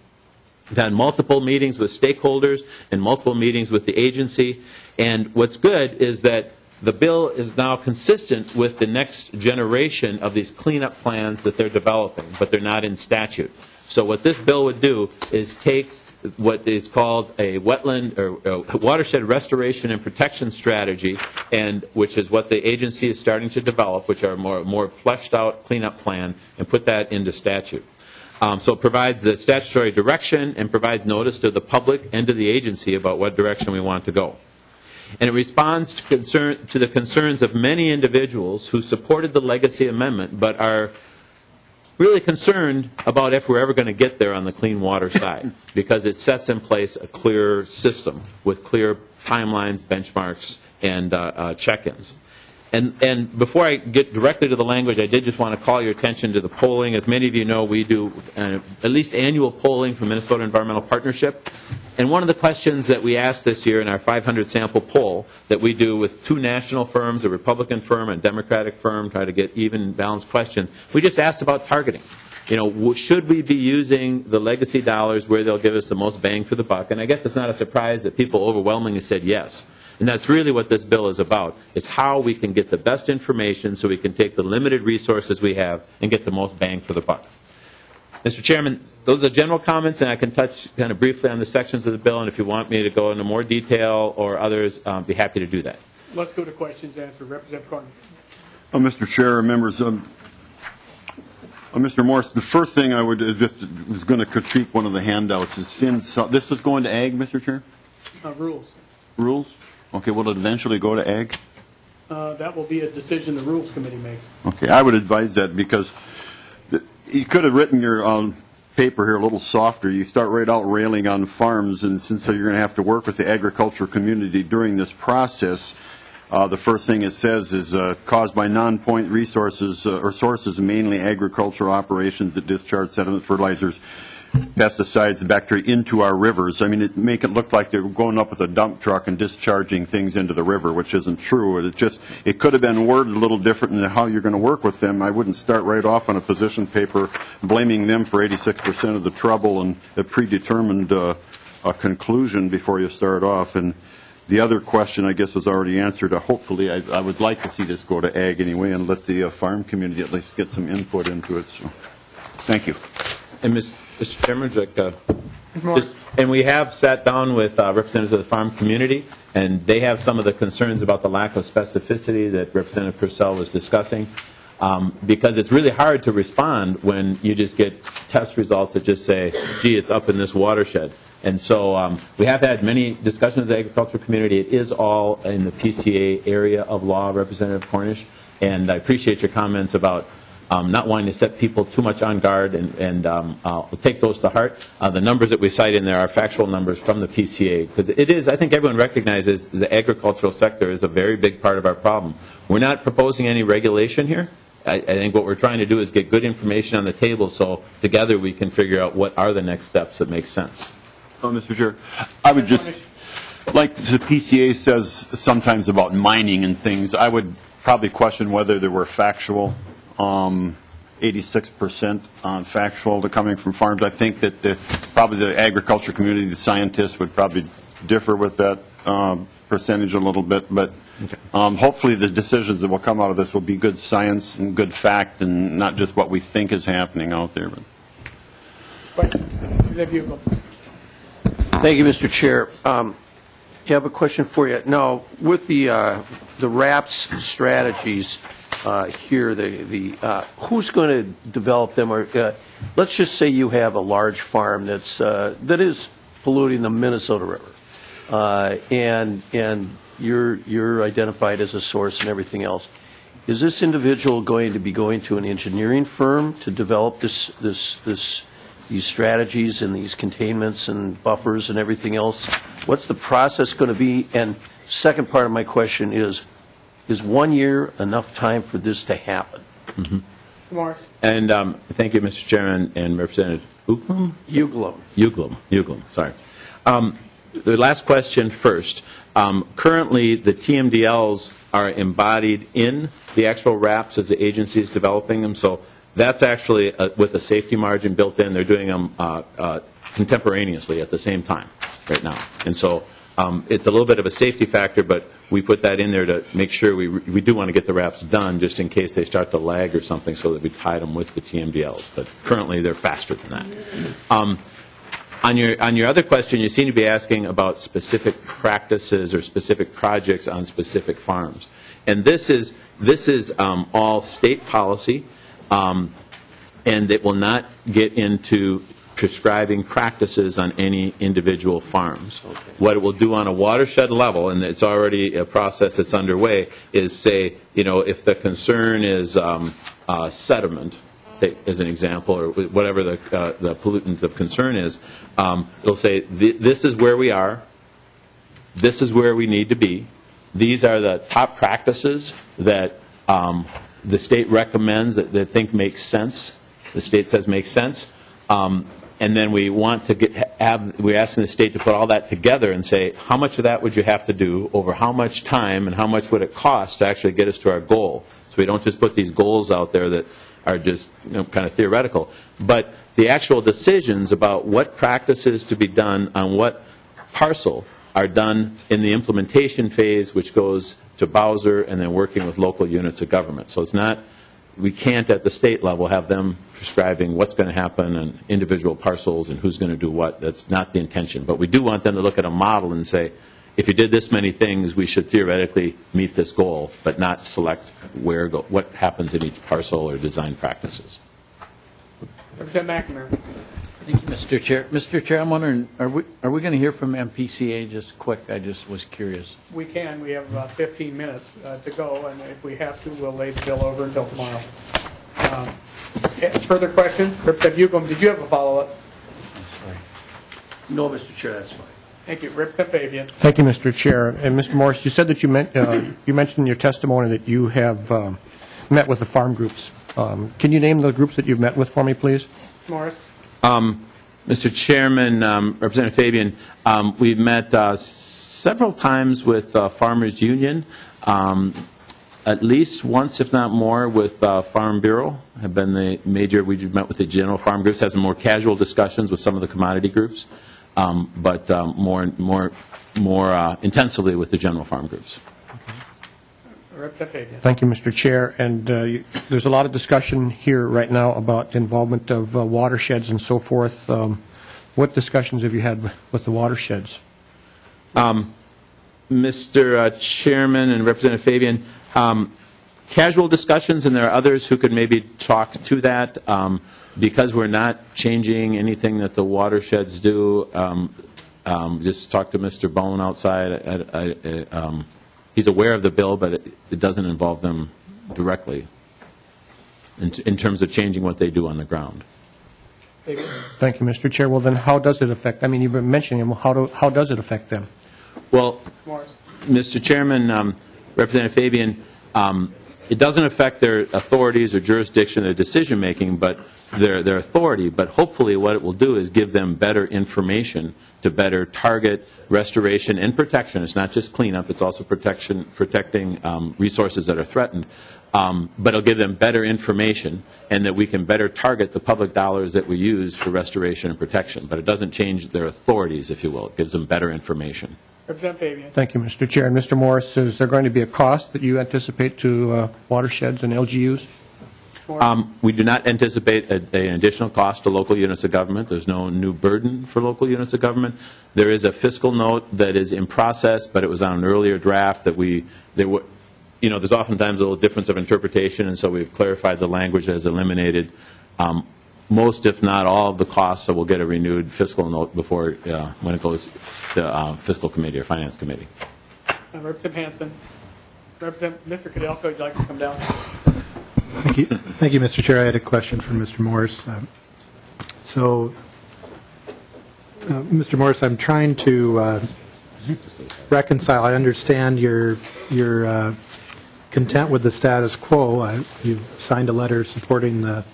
We've had multiple meetings with stakeholders and multiple meetings with the agency. And what's good is that the bill is now consistent with the next generation of these cleanup plans that they're developing, but they're not in statute. So what this bill would do is take what is called a wetland or uh, watershed restoration and protection strategy, and which is what the agency is starting to develop, which are more more fleshed out cleanup plan, and put that into statute. Um, So it provides the statutory direction and provides notice to the public and to the agency about what direction we want to go. And it responds to concern, to the concerns of many individuals who supported the legacy amendment, but are really concerned about if we're ever going to get there on the clean water side, <laughs> because it sets in place a clear system with clear timelines, benchmarks, and uh, uh, check-ins. And, and before I get directly to the language, I did just want to call your attention to the polling. As many of you know, we do uh, at least annual polling from Minnesota Environmental Partnership. And one of the questions that we asked this year in our 500 sample poll that we do with two national firms, a Republican firm and a Democratic firm, try to get even balanced questions, we just asked about targeting. You know, should we be using the legacy dollars where they'll give us the most bang for the buck? And I guess it's not a surprise that people overwhelmingly said yes. And that's really what this bill is about, is how we can get the best information so we can take the limited resources we have and get the most bang for the buck. Mr. Chairman, those are the general comments, and I can touch kind of briefly on the sections of the bill, and if you want me to go into more detail or others, I'll be happy to do that. Let's go to questions and answers. Representative Corn. Uh, Mr. Chair, members, um, uh, Mr. Morris, the first thing I would uh, just was going to critique one of the handouts is since uh, this is going to ag, Mr. Chair? Uh, Rules. Rules? Okay, will it eventually go to ag? Uh, That will be a decision the Rules Committee makes. Okay, I would advise that because the- you could have written your um, paper here a little softer. You start right out railing on farms, and since you're going to have to work with the agricultural community during this process, uh, the first thing it says is uh, caused by non-point resources uh, or sources, mainly agricultural operations that discharge sediment fertilizers, pesticides, and bacteria into our rivers. I mean, it make it look like they're going up with a dump truck and discharging things into the river, which isn't true. It just it could have been worded a little different in how you're going to work with them. I wouldn't start right off on a position paper blaming them for 86% of the trouble and a predetermined uh, a conclusion before you start off. And the other question, I guess, was already answered. Uh, hopefully, I, I would like to see this go to ag anyway and let the uh, farm community at least get some input into it. So, thank you. And Ms. Mr. Chairman, would uh, just- and we have sat down with uh, representatives of the farm community, and they have some of the concerns about the lack of specificity that Representative Persell was discussing, um, because it's really hard to respond when you just get test results that just say, gee, it's up in this watershed. And so um, we have had many discussions with the agriculture community. It is all in the PCA area of law, Representative Cornish, and I appreciate your comments about um, not wanting to set people too much on guard, and, and um, I'll take those to heart. Uh, the numbers that we cite in there are factual numbers from the PCA, because it is, I think everyone recognizes the agricultural sector is a very big part of our problem. We're not proposing any regulation here. I, I think what we're trying to do is get good information on the table, so together we can figure out what are the next steps that make sense. Oh, Mr. Chair, I would just, like the PCA says sometimes about mining and things, I would probably question whether there were factual, um, 86% on factual to coming from farms. I think that the, probably the agriculture community, the scientists would probably differ with that um, percentage a little bit, but um, hopefully the decisions that will come out of this will be good science and good fact and not just what we think is happening out there. But Thank you, Mr. Chair. Um, I have a question for you. Now, with the, uh, the RAPS strategies uh, here, the, the, uh, who's going to develop them? Or, uh, let's just say you have a large farm that's, uh, that is polluting the Minnesota River, uh, and, and you're, you're identified as a source and everything else. Is this individual going to be going to an engineering firm to develop this, this, this, these strategies and these containments and buffers and everything else? What's the process going to be? And second part of my question is, is one year enough time for this to happen? Morris. And um, thank you, Mr. Chairman and Representative Uglem? Uglem. Uglem, Uglem, sorry. Um, The last question first. Um, Currently, the TMDLs are embodied in the actual WRAPs as the agency is developing them, so that's actually uh, with a safety margin built in. They're doing them uh, uh, contemporaneously at the same time right now. And so um, it's a little bit of a safety factor, but we put that in there to make sure we, we do want to get the WRAPs done, just in case they start to lag or something, so that we tie them with the TMDLs. But currently, they're faster than that. Um, on your, on your other question, you seem to be asking about specific practices or specific projects on specific farms. And this is, this is um, all state policy. Um, and it will not get into prescribing practices on any individual farms. What it will do on a watershed level, and it's already a process that's underway, is say, you know, if the concern is um, uh, sediment, as an example, or whatever the uh, the pollutant of concern is, um, it'll say, this is where we are, this is where we need to be. These are the top practices that um, the state recommends that they think makes sense. The state says makes sense. Um, and then we want to get, have, we're asking the state to put all that together and say, how much of that would you have to do over how much time and how much would it cost to actually get us to our goal? So we don't just put these goals out there that are just you know, kind of theoretical. But the actual decisions about what practices to be done on what parcel are done in the implementation phase, which goes to BWSR and then working with local units of government. So it's not, we can't at the state level have them prescribing what's going to happen and individual parcels and who's going to do what. That's not the intention. But we do want them to look at a model and say, if you did this many things, we should theoretically meet this goal, but not select where, go, what happens in each parcel or design practices. Representative McNamara. Thank you, Mr. Chair. Mr. Chair, I'm wondering, are we, are we going to hear from MPCA just quick? I just was curious. We can, we have about 15 minutes uh, to go, and if we have to, we'll lay the bill over until tomorrow. Um, eh, Further questions? Representative Uglem, did you have a follow-up? No, Mr. Chair, that's fine. Thank you. Representative Fabian. Thank you, Mr. Chair. And Mr. Morris, you said that you meant, uh, you mentioned in your testimony that you have um, met with the farm groups. Um, Can you name the groups that you've met with for me, please? Morris? Um, Mr. Chairman, um, Representative Fabian, um, we've met uh, several times with uh, Farmers Union, um, at least once, if not more, with uh, Farm Bureau, have been the major, we've met with the general farm groups, had some more casual discussions with some of the commodity groups, um, but um, more, more, more uh, intensively with the general farm groups. Thank you, Mr. Chair. And uh, you- there's a lot of discussion here right now about involvement of uh, watersheds and so forth. Um, What discussions have you had with the watersheds? Um, Mr. uh, Chairman and Representative Fabian, um, casual discussions, and there are others who could maybe talk to that. Um, Because we're not changing anything that the watersheds do, um, um, just talk to Mr. Bone outside. I- I- I- He's aware of the bill, but it it doesn't involve them directly in in terms of changing what they do on the ground. Thank you, Mr. Chair. Well, then, how does it affect, I mean, you've been mentioning them, how do, how does it affect them? Well, Mr. Chairman, um, Representative Fabian, um, it doesn't affect their authorities or jurisdiction or decision-making, but their, their authority, but hopefully what it will do is give them better information to better target restoration and protection. It's not just cleanup, it's also protection, protecting um, resources that are threatened. Um, But it'll give them better information, and that we can better target the public dollars that we use for restoration and protection. But it doesn't change their authorities, if you will. It gives them better information. Representative Fabian. Thank you, Mr. Chair. And Mr. Morris, is there going to be a cost that you anticipate to uh, watersheds and LGUs? Um, We do not anticipate a- an additional cost to local units of government. There's no new burden for local units of government. There is a fiscal note that is in process, but it was on an earlier draft that we, there were, you know, there's oftentimes a little difference of interpretation, and so we've clarified the language that has eliminated um, most, if not all, of the costs, so we'll get a renewed fiscal note before, uh, when it goes to uh, fiscal committee or finance committee. Uh, Representative Hansen. Representative, Mr. Kadelka, would you like to come down? Thank you, Thank you, Mr. Chair. I had a question for Mr. Morris. Um, So, uh, Mr. Morris, I'm trying to uh, reconcile, I understand you're, you're uh, content with the status quo. I- You've signed a letter supporting the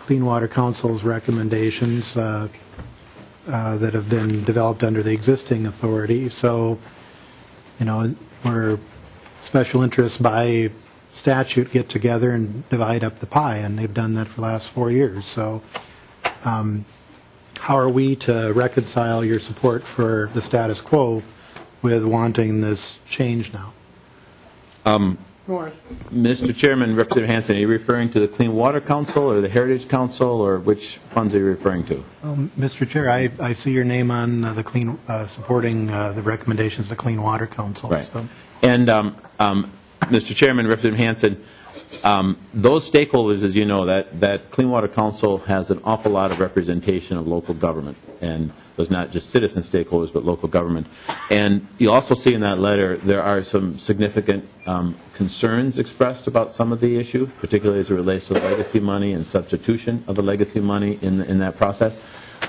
Clean Water Council's recommendations uh, uh, that have been developed under the existing authority. So, you know, where special interests by statute get together and divide up the pie, and they've done that for the last four years. So um, how are we to reconcile your support for the status quo with wanting this change now? Um, Morris. Mr. Chairman, Representative Hansen, are you referring to the Clean Water Council or the Heritage Council, or which funds are you referring to? Um, Mr. Chair, I, I see your name on uh, the clean, uh, supporting uh, the recommendations of the Clean Water Council. Right. So- And, um, um, Mr. Chairman, Representative Hansen, Um, Those stakeholders, as you know, that, that Clean Water Council has an awful lot of representation of local government, and those not just citizen stakeholders, but local government. And you also see in that letter, there are some significant um, concerns expressed about some of the issue, particularly as it relates to legacy money and substitution of the legacy money in, in that process.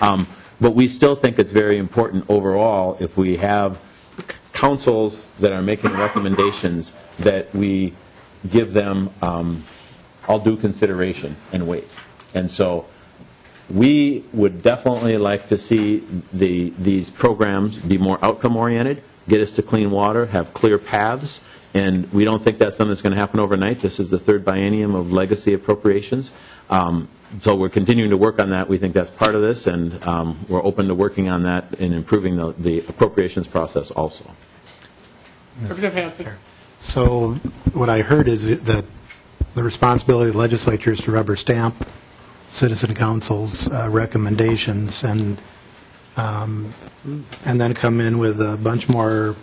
Um, But we still think it's very important overall, if we have councils that are making recommendations, that we give them um, all due consideration and weight. And so we would definitely like to see the, these programs be more outcome-oriented, get us to clean water, have clear paths, and we don't think that's something that's going to happen overnight. This is the third biennium of legacy appropriations. Um, So we're continuing to work on that. We think that's part of this, and um, we're open to working on that and improving the the appropriations process also. Representative Hansen. So what I heard is that the responsibility of the legislature is to rubber stamp citizen council's uh, recommendations and, um, and then come in with a bunch more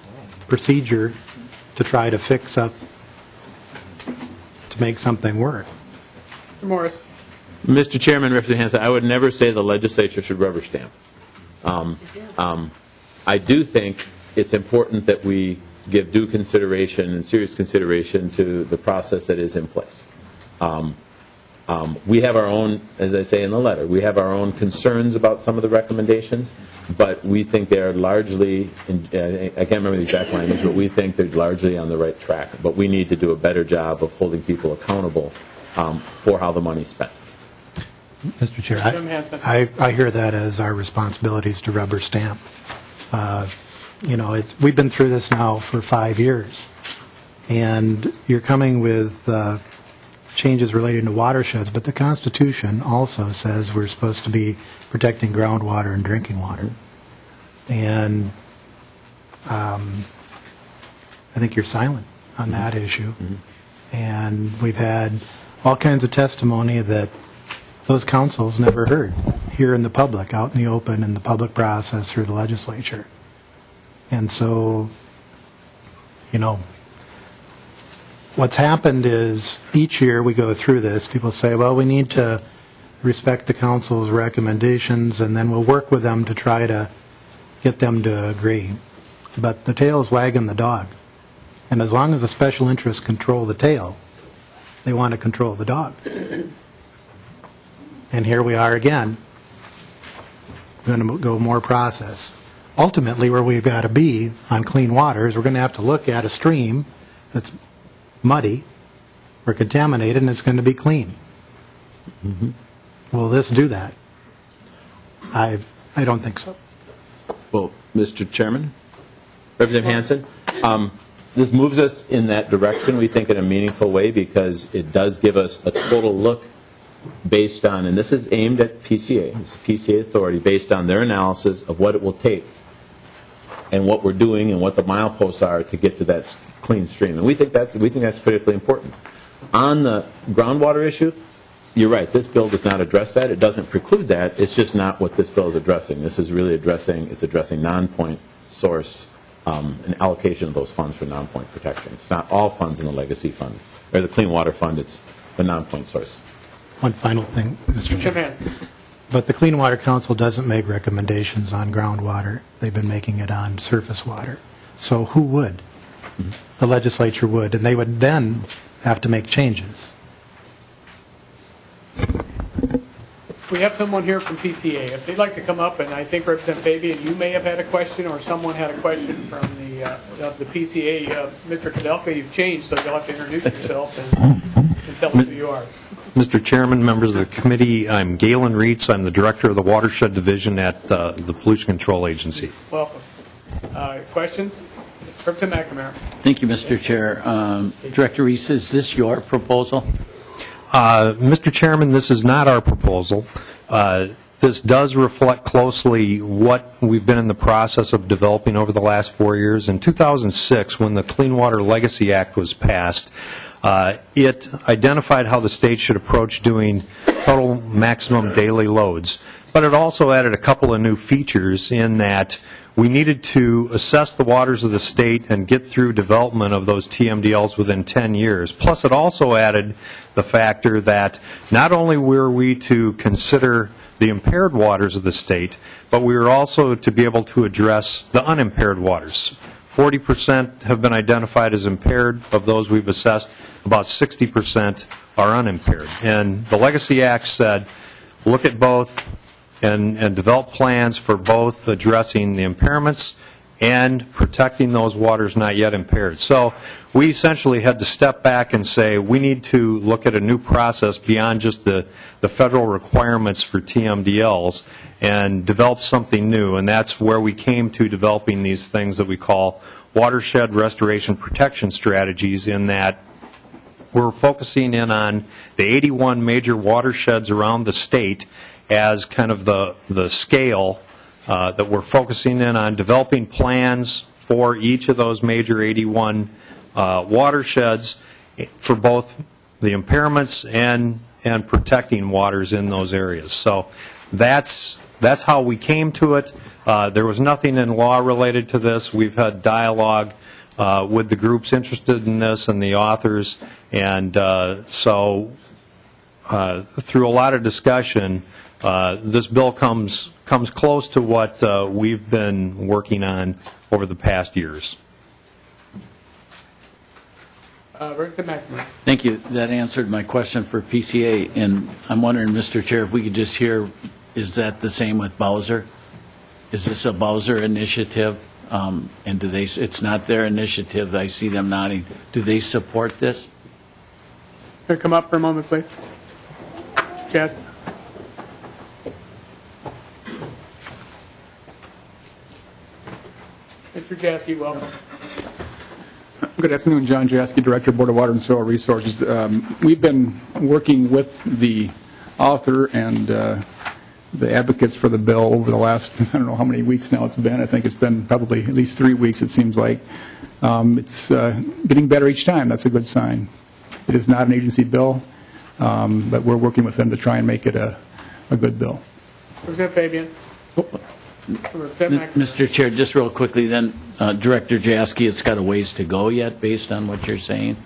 procedure to try to fix up, to make something work. Mr. Morris. Mr. Chairman, Representative Hansen, I would never say the legislature should rubber stamp. Um, um, I do think it's important that we give due consideration and serious consideration to the process that is in place. Um, um, We have our own, as I say in the letter, we have our own concerns about some of the recommendations, but we think they're largely, in- uh, I can't remember the exact language, but we think they're largely on the right track. But we need to do a better job of holding people accountable um, for how the money's spent. Mr. Chair, I, I I hear that as our responsibilities to rubber stamp. Uh, You know, it, we've been through this now for five years, and you're coming with uh, changes relating to watersheds, but the Constitution also says we're supposed to be protecting groundwater and drinking water. And um, I think you're silent on that issue. And we've had all kinds of testimony that those councils never heard here in the public, out in the open, in the public process through the legislature. And so, you know, what's happened is each year we go through this, people say, well, we need to respect the council's recommendations, and then we'll work with them to try to get them to agree. But the tail's wagging the dog. And as long as the special interests control the tail, they want to control the dog. And here we are again, going to go more process. Ultimately, where we've got to be on clean water is we're going to have to look at a stream that's muddy or contaminated, and it's going to be clean. Will this do that? I, I don't think so. Well, Mr. Chairman, Representative Hansen, um, this moves us in that direction, we think, in a meaningful way, because it does give us a total look based on, and this is aimed at PCA, this is PCA authority, based on their analysis of what it will take and what we're doing and what the mileposts are to get to that clean stream. And we think that's, we think that's critically important. On the groundwater issue, you're right, this bill does not address that. It doesn't preclude that. It's just not what this bill is addressing. This is really addressing, it's addressing non-point source um, and allocation of those funds for non-point protection. It's not all funds in the legacy fund, or the clean water fund, it's the non-point source. One final thing, Mr. Jim Chair. Hansen. But the Clean Water Council doesn't make recommendations on groundwater. They've been making it on surface water. So who would? The legislature would, and they would then have to make changes. We have someone here from PCA. If they'd like to come up, and I think Representative Fabian, you may have had a question, or someone had a question from the, uh, of the PCA. Uh, Mr. Kadelka, you've changed, so you'll have to introduce yourself and and tell us who you are. Mr. Chairman, members of the committee, I'm Galen Reitz. I'm the Director of the Watershed Division at uh, the Pollution Control Agency. Welcome. Uh, Questions? Representative McNamara. Thank you, Mr. Chair. Um, Director Reitz, is this your proposal? Uh, Mr. Chairman, this is not our proposal. Uh, This does reflect closely what we've been in the process of developing over the last four years. In 2006, when the Clean Water Legacy Act was passed, uh, it identified how the state should approach doing total maximum daily loads. But it also added a couple of new features in that we needed to assess the waters of the state and get through development of those TMDLs within 10 years. Plus, it also added the factor that not only were we to consider the impaired waters of the state, but we were also to be able to address the unimpaired waters. 40% have been identified as impaired of those we've assessed, about 60% are unimpaired. And the Legacy Act said, look at both and, and develop plans for both addressing the impairments and protecting those waters not yet impaired. So we essentially had to step back and say, we need to look at a new process beyond just the, the federal requirements for TMDLs and develop something new. And that's where we came to developing these things that we call watershed restoration protection strategies in that we're focusing in on the 81 major watersheds around the state as kind of the, the scale uh, that we're focusing in on developing plans for each of those major 81 uh, watersheds for both the impairments and, and protecting waters in those areas. So that's, that's how we came to it. Uh, There was nothing in law related to this. We've had dialogue uh, with the groups interested in this and the authors, and uh, so uh, through a lot of discussion, uh, this bill comes, comes close to what we've been working on over the past years. Uh, Representative McNamara. Thank you. That answered my question for PCA, and I'm wondering, Mr. Chair, if we could just hear, is that the same with BWSR? Is this a BWSR initiative? Um, And do they, it's not their initiative, I see them nodding. Do they support this? You come up for a moment, please? Jazz? Mr. Jaschke, welcome. Good afternoon, John Jaschke, Director, Board of Water and Soil Resources. Um, We've been working with the author and uh, the advocates for the bill over the last, <laughs> I don't know how many weeks now it's been. I think it's been probably at least three weeks, it seems like. Um, It's uh, getting better each time. That's a good sign. It is not an agency bill, um, but we're working with them to try and make it a a good bill. Representative Fabian? Representative McNamara? Mr. Chair, just real quickly then, uh, Director Jaschke, it's got a ways to go yet, based on what you're saying?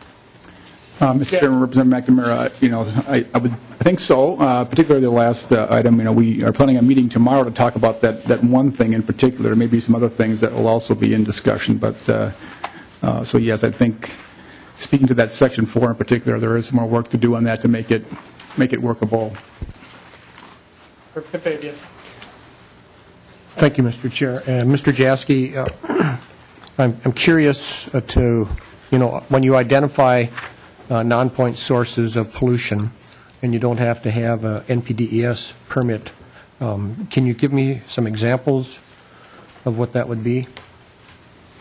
Uh, Mr. Chairman, Representative McNamara, you know, I I would think so, uh, particularly the last uh, item, you know, we are planning a meeting tomorrow to talk about that that one thing in particular, Maybe some other things that will also be in discussion, but, uh, uh, so yes, I think, speaking to that Section 4 in particular, there is more work to do on that to make it, make it workable. Representative? Thank you, Mr. Chair. And Mr. Jaschke, uh, <clears throat> I'm I'm curious uh, to, you know, when you identify uh, non-point sources of pollution, and you don't have to have a NPDES permit, um, can you give me some examples of what that would be?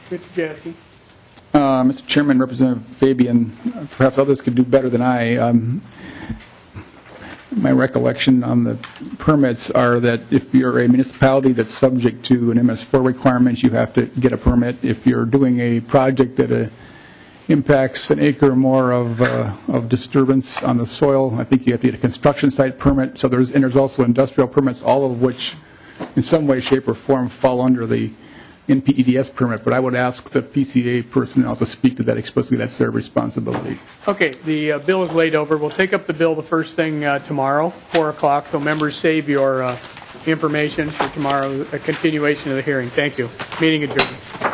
Mr. Jaschke? Uh, Mr. Chairman, Representative Fabian, uh, perhaps others could do better than I. Um, My recollection on the permits are that if you're a municipality that's subject to an MS4 requirements, you have to get a permit. If you're doing a project that uh, impacts an acre or more of uh, of disturbance on the soil, I think you have to get a construction site permit. So there's, and there's also industrial permits, all of which in some way, shape, or form fall under the NPDES permit. But I would ask the PCA personnel to speak to that explicitly. That's their responsibility. Okay, the uh, bill is laid over. We'll take up the bill the first thing uh, tomorrow, 4 o'clock, so members save your uh, information for tomorrow, a continuation of the hearing. Thank you. Meeting adjourned.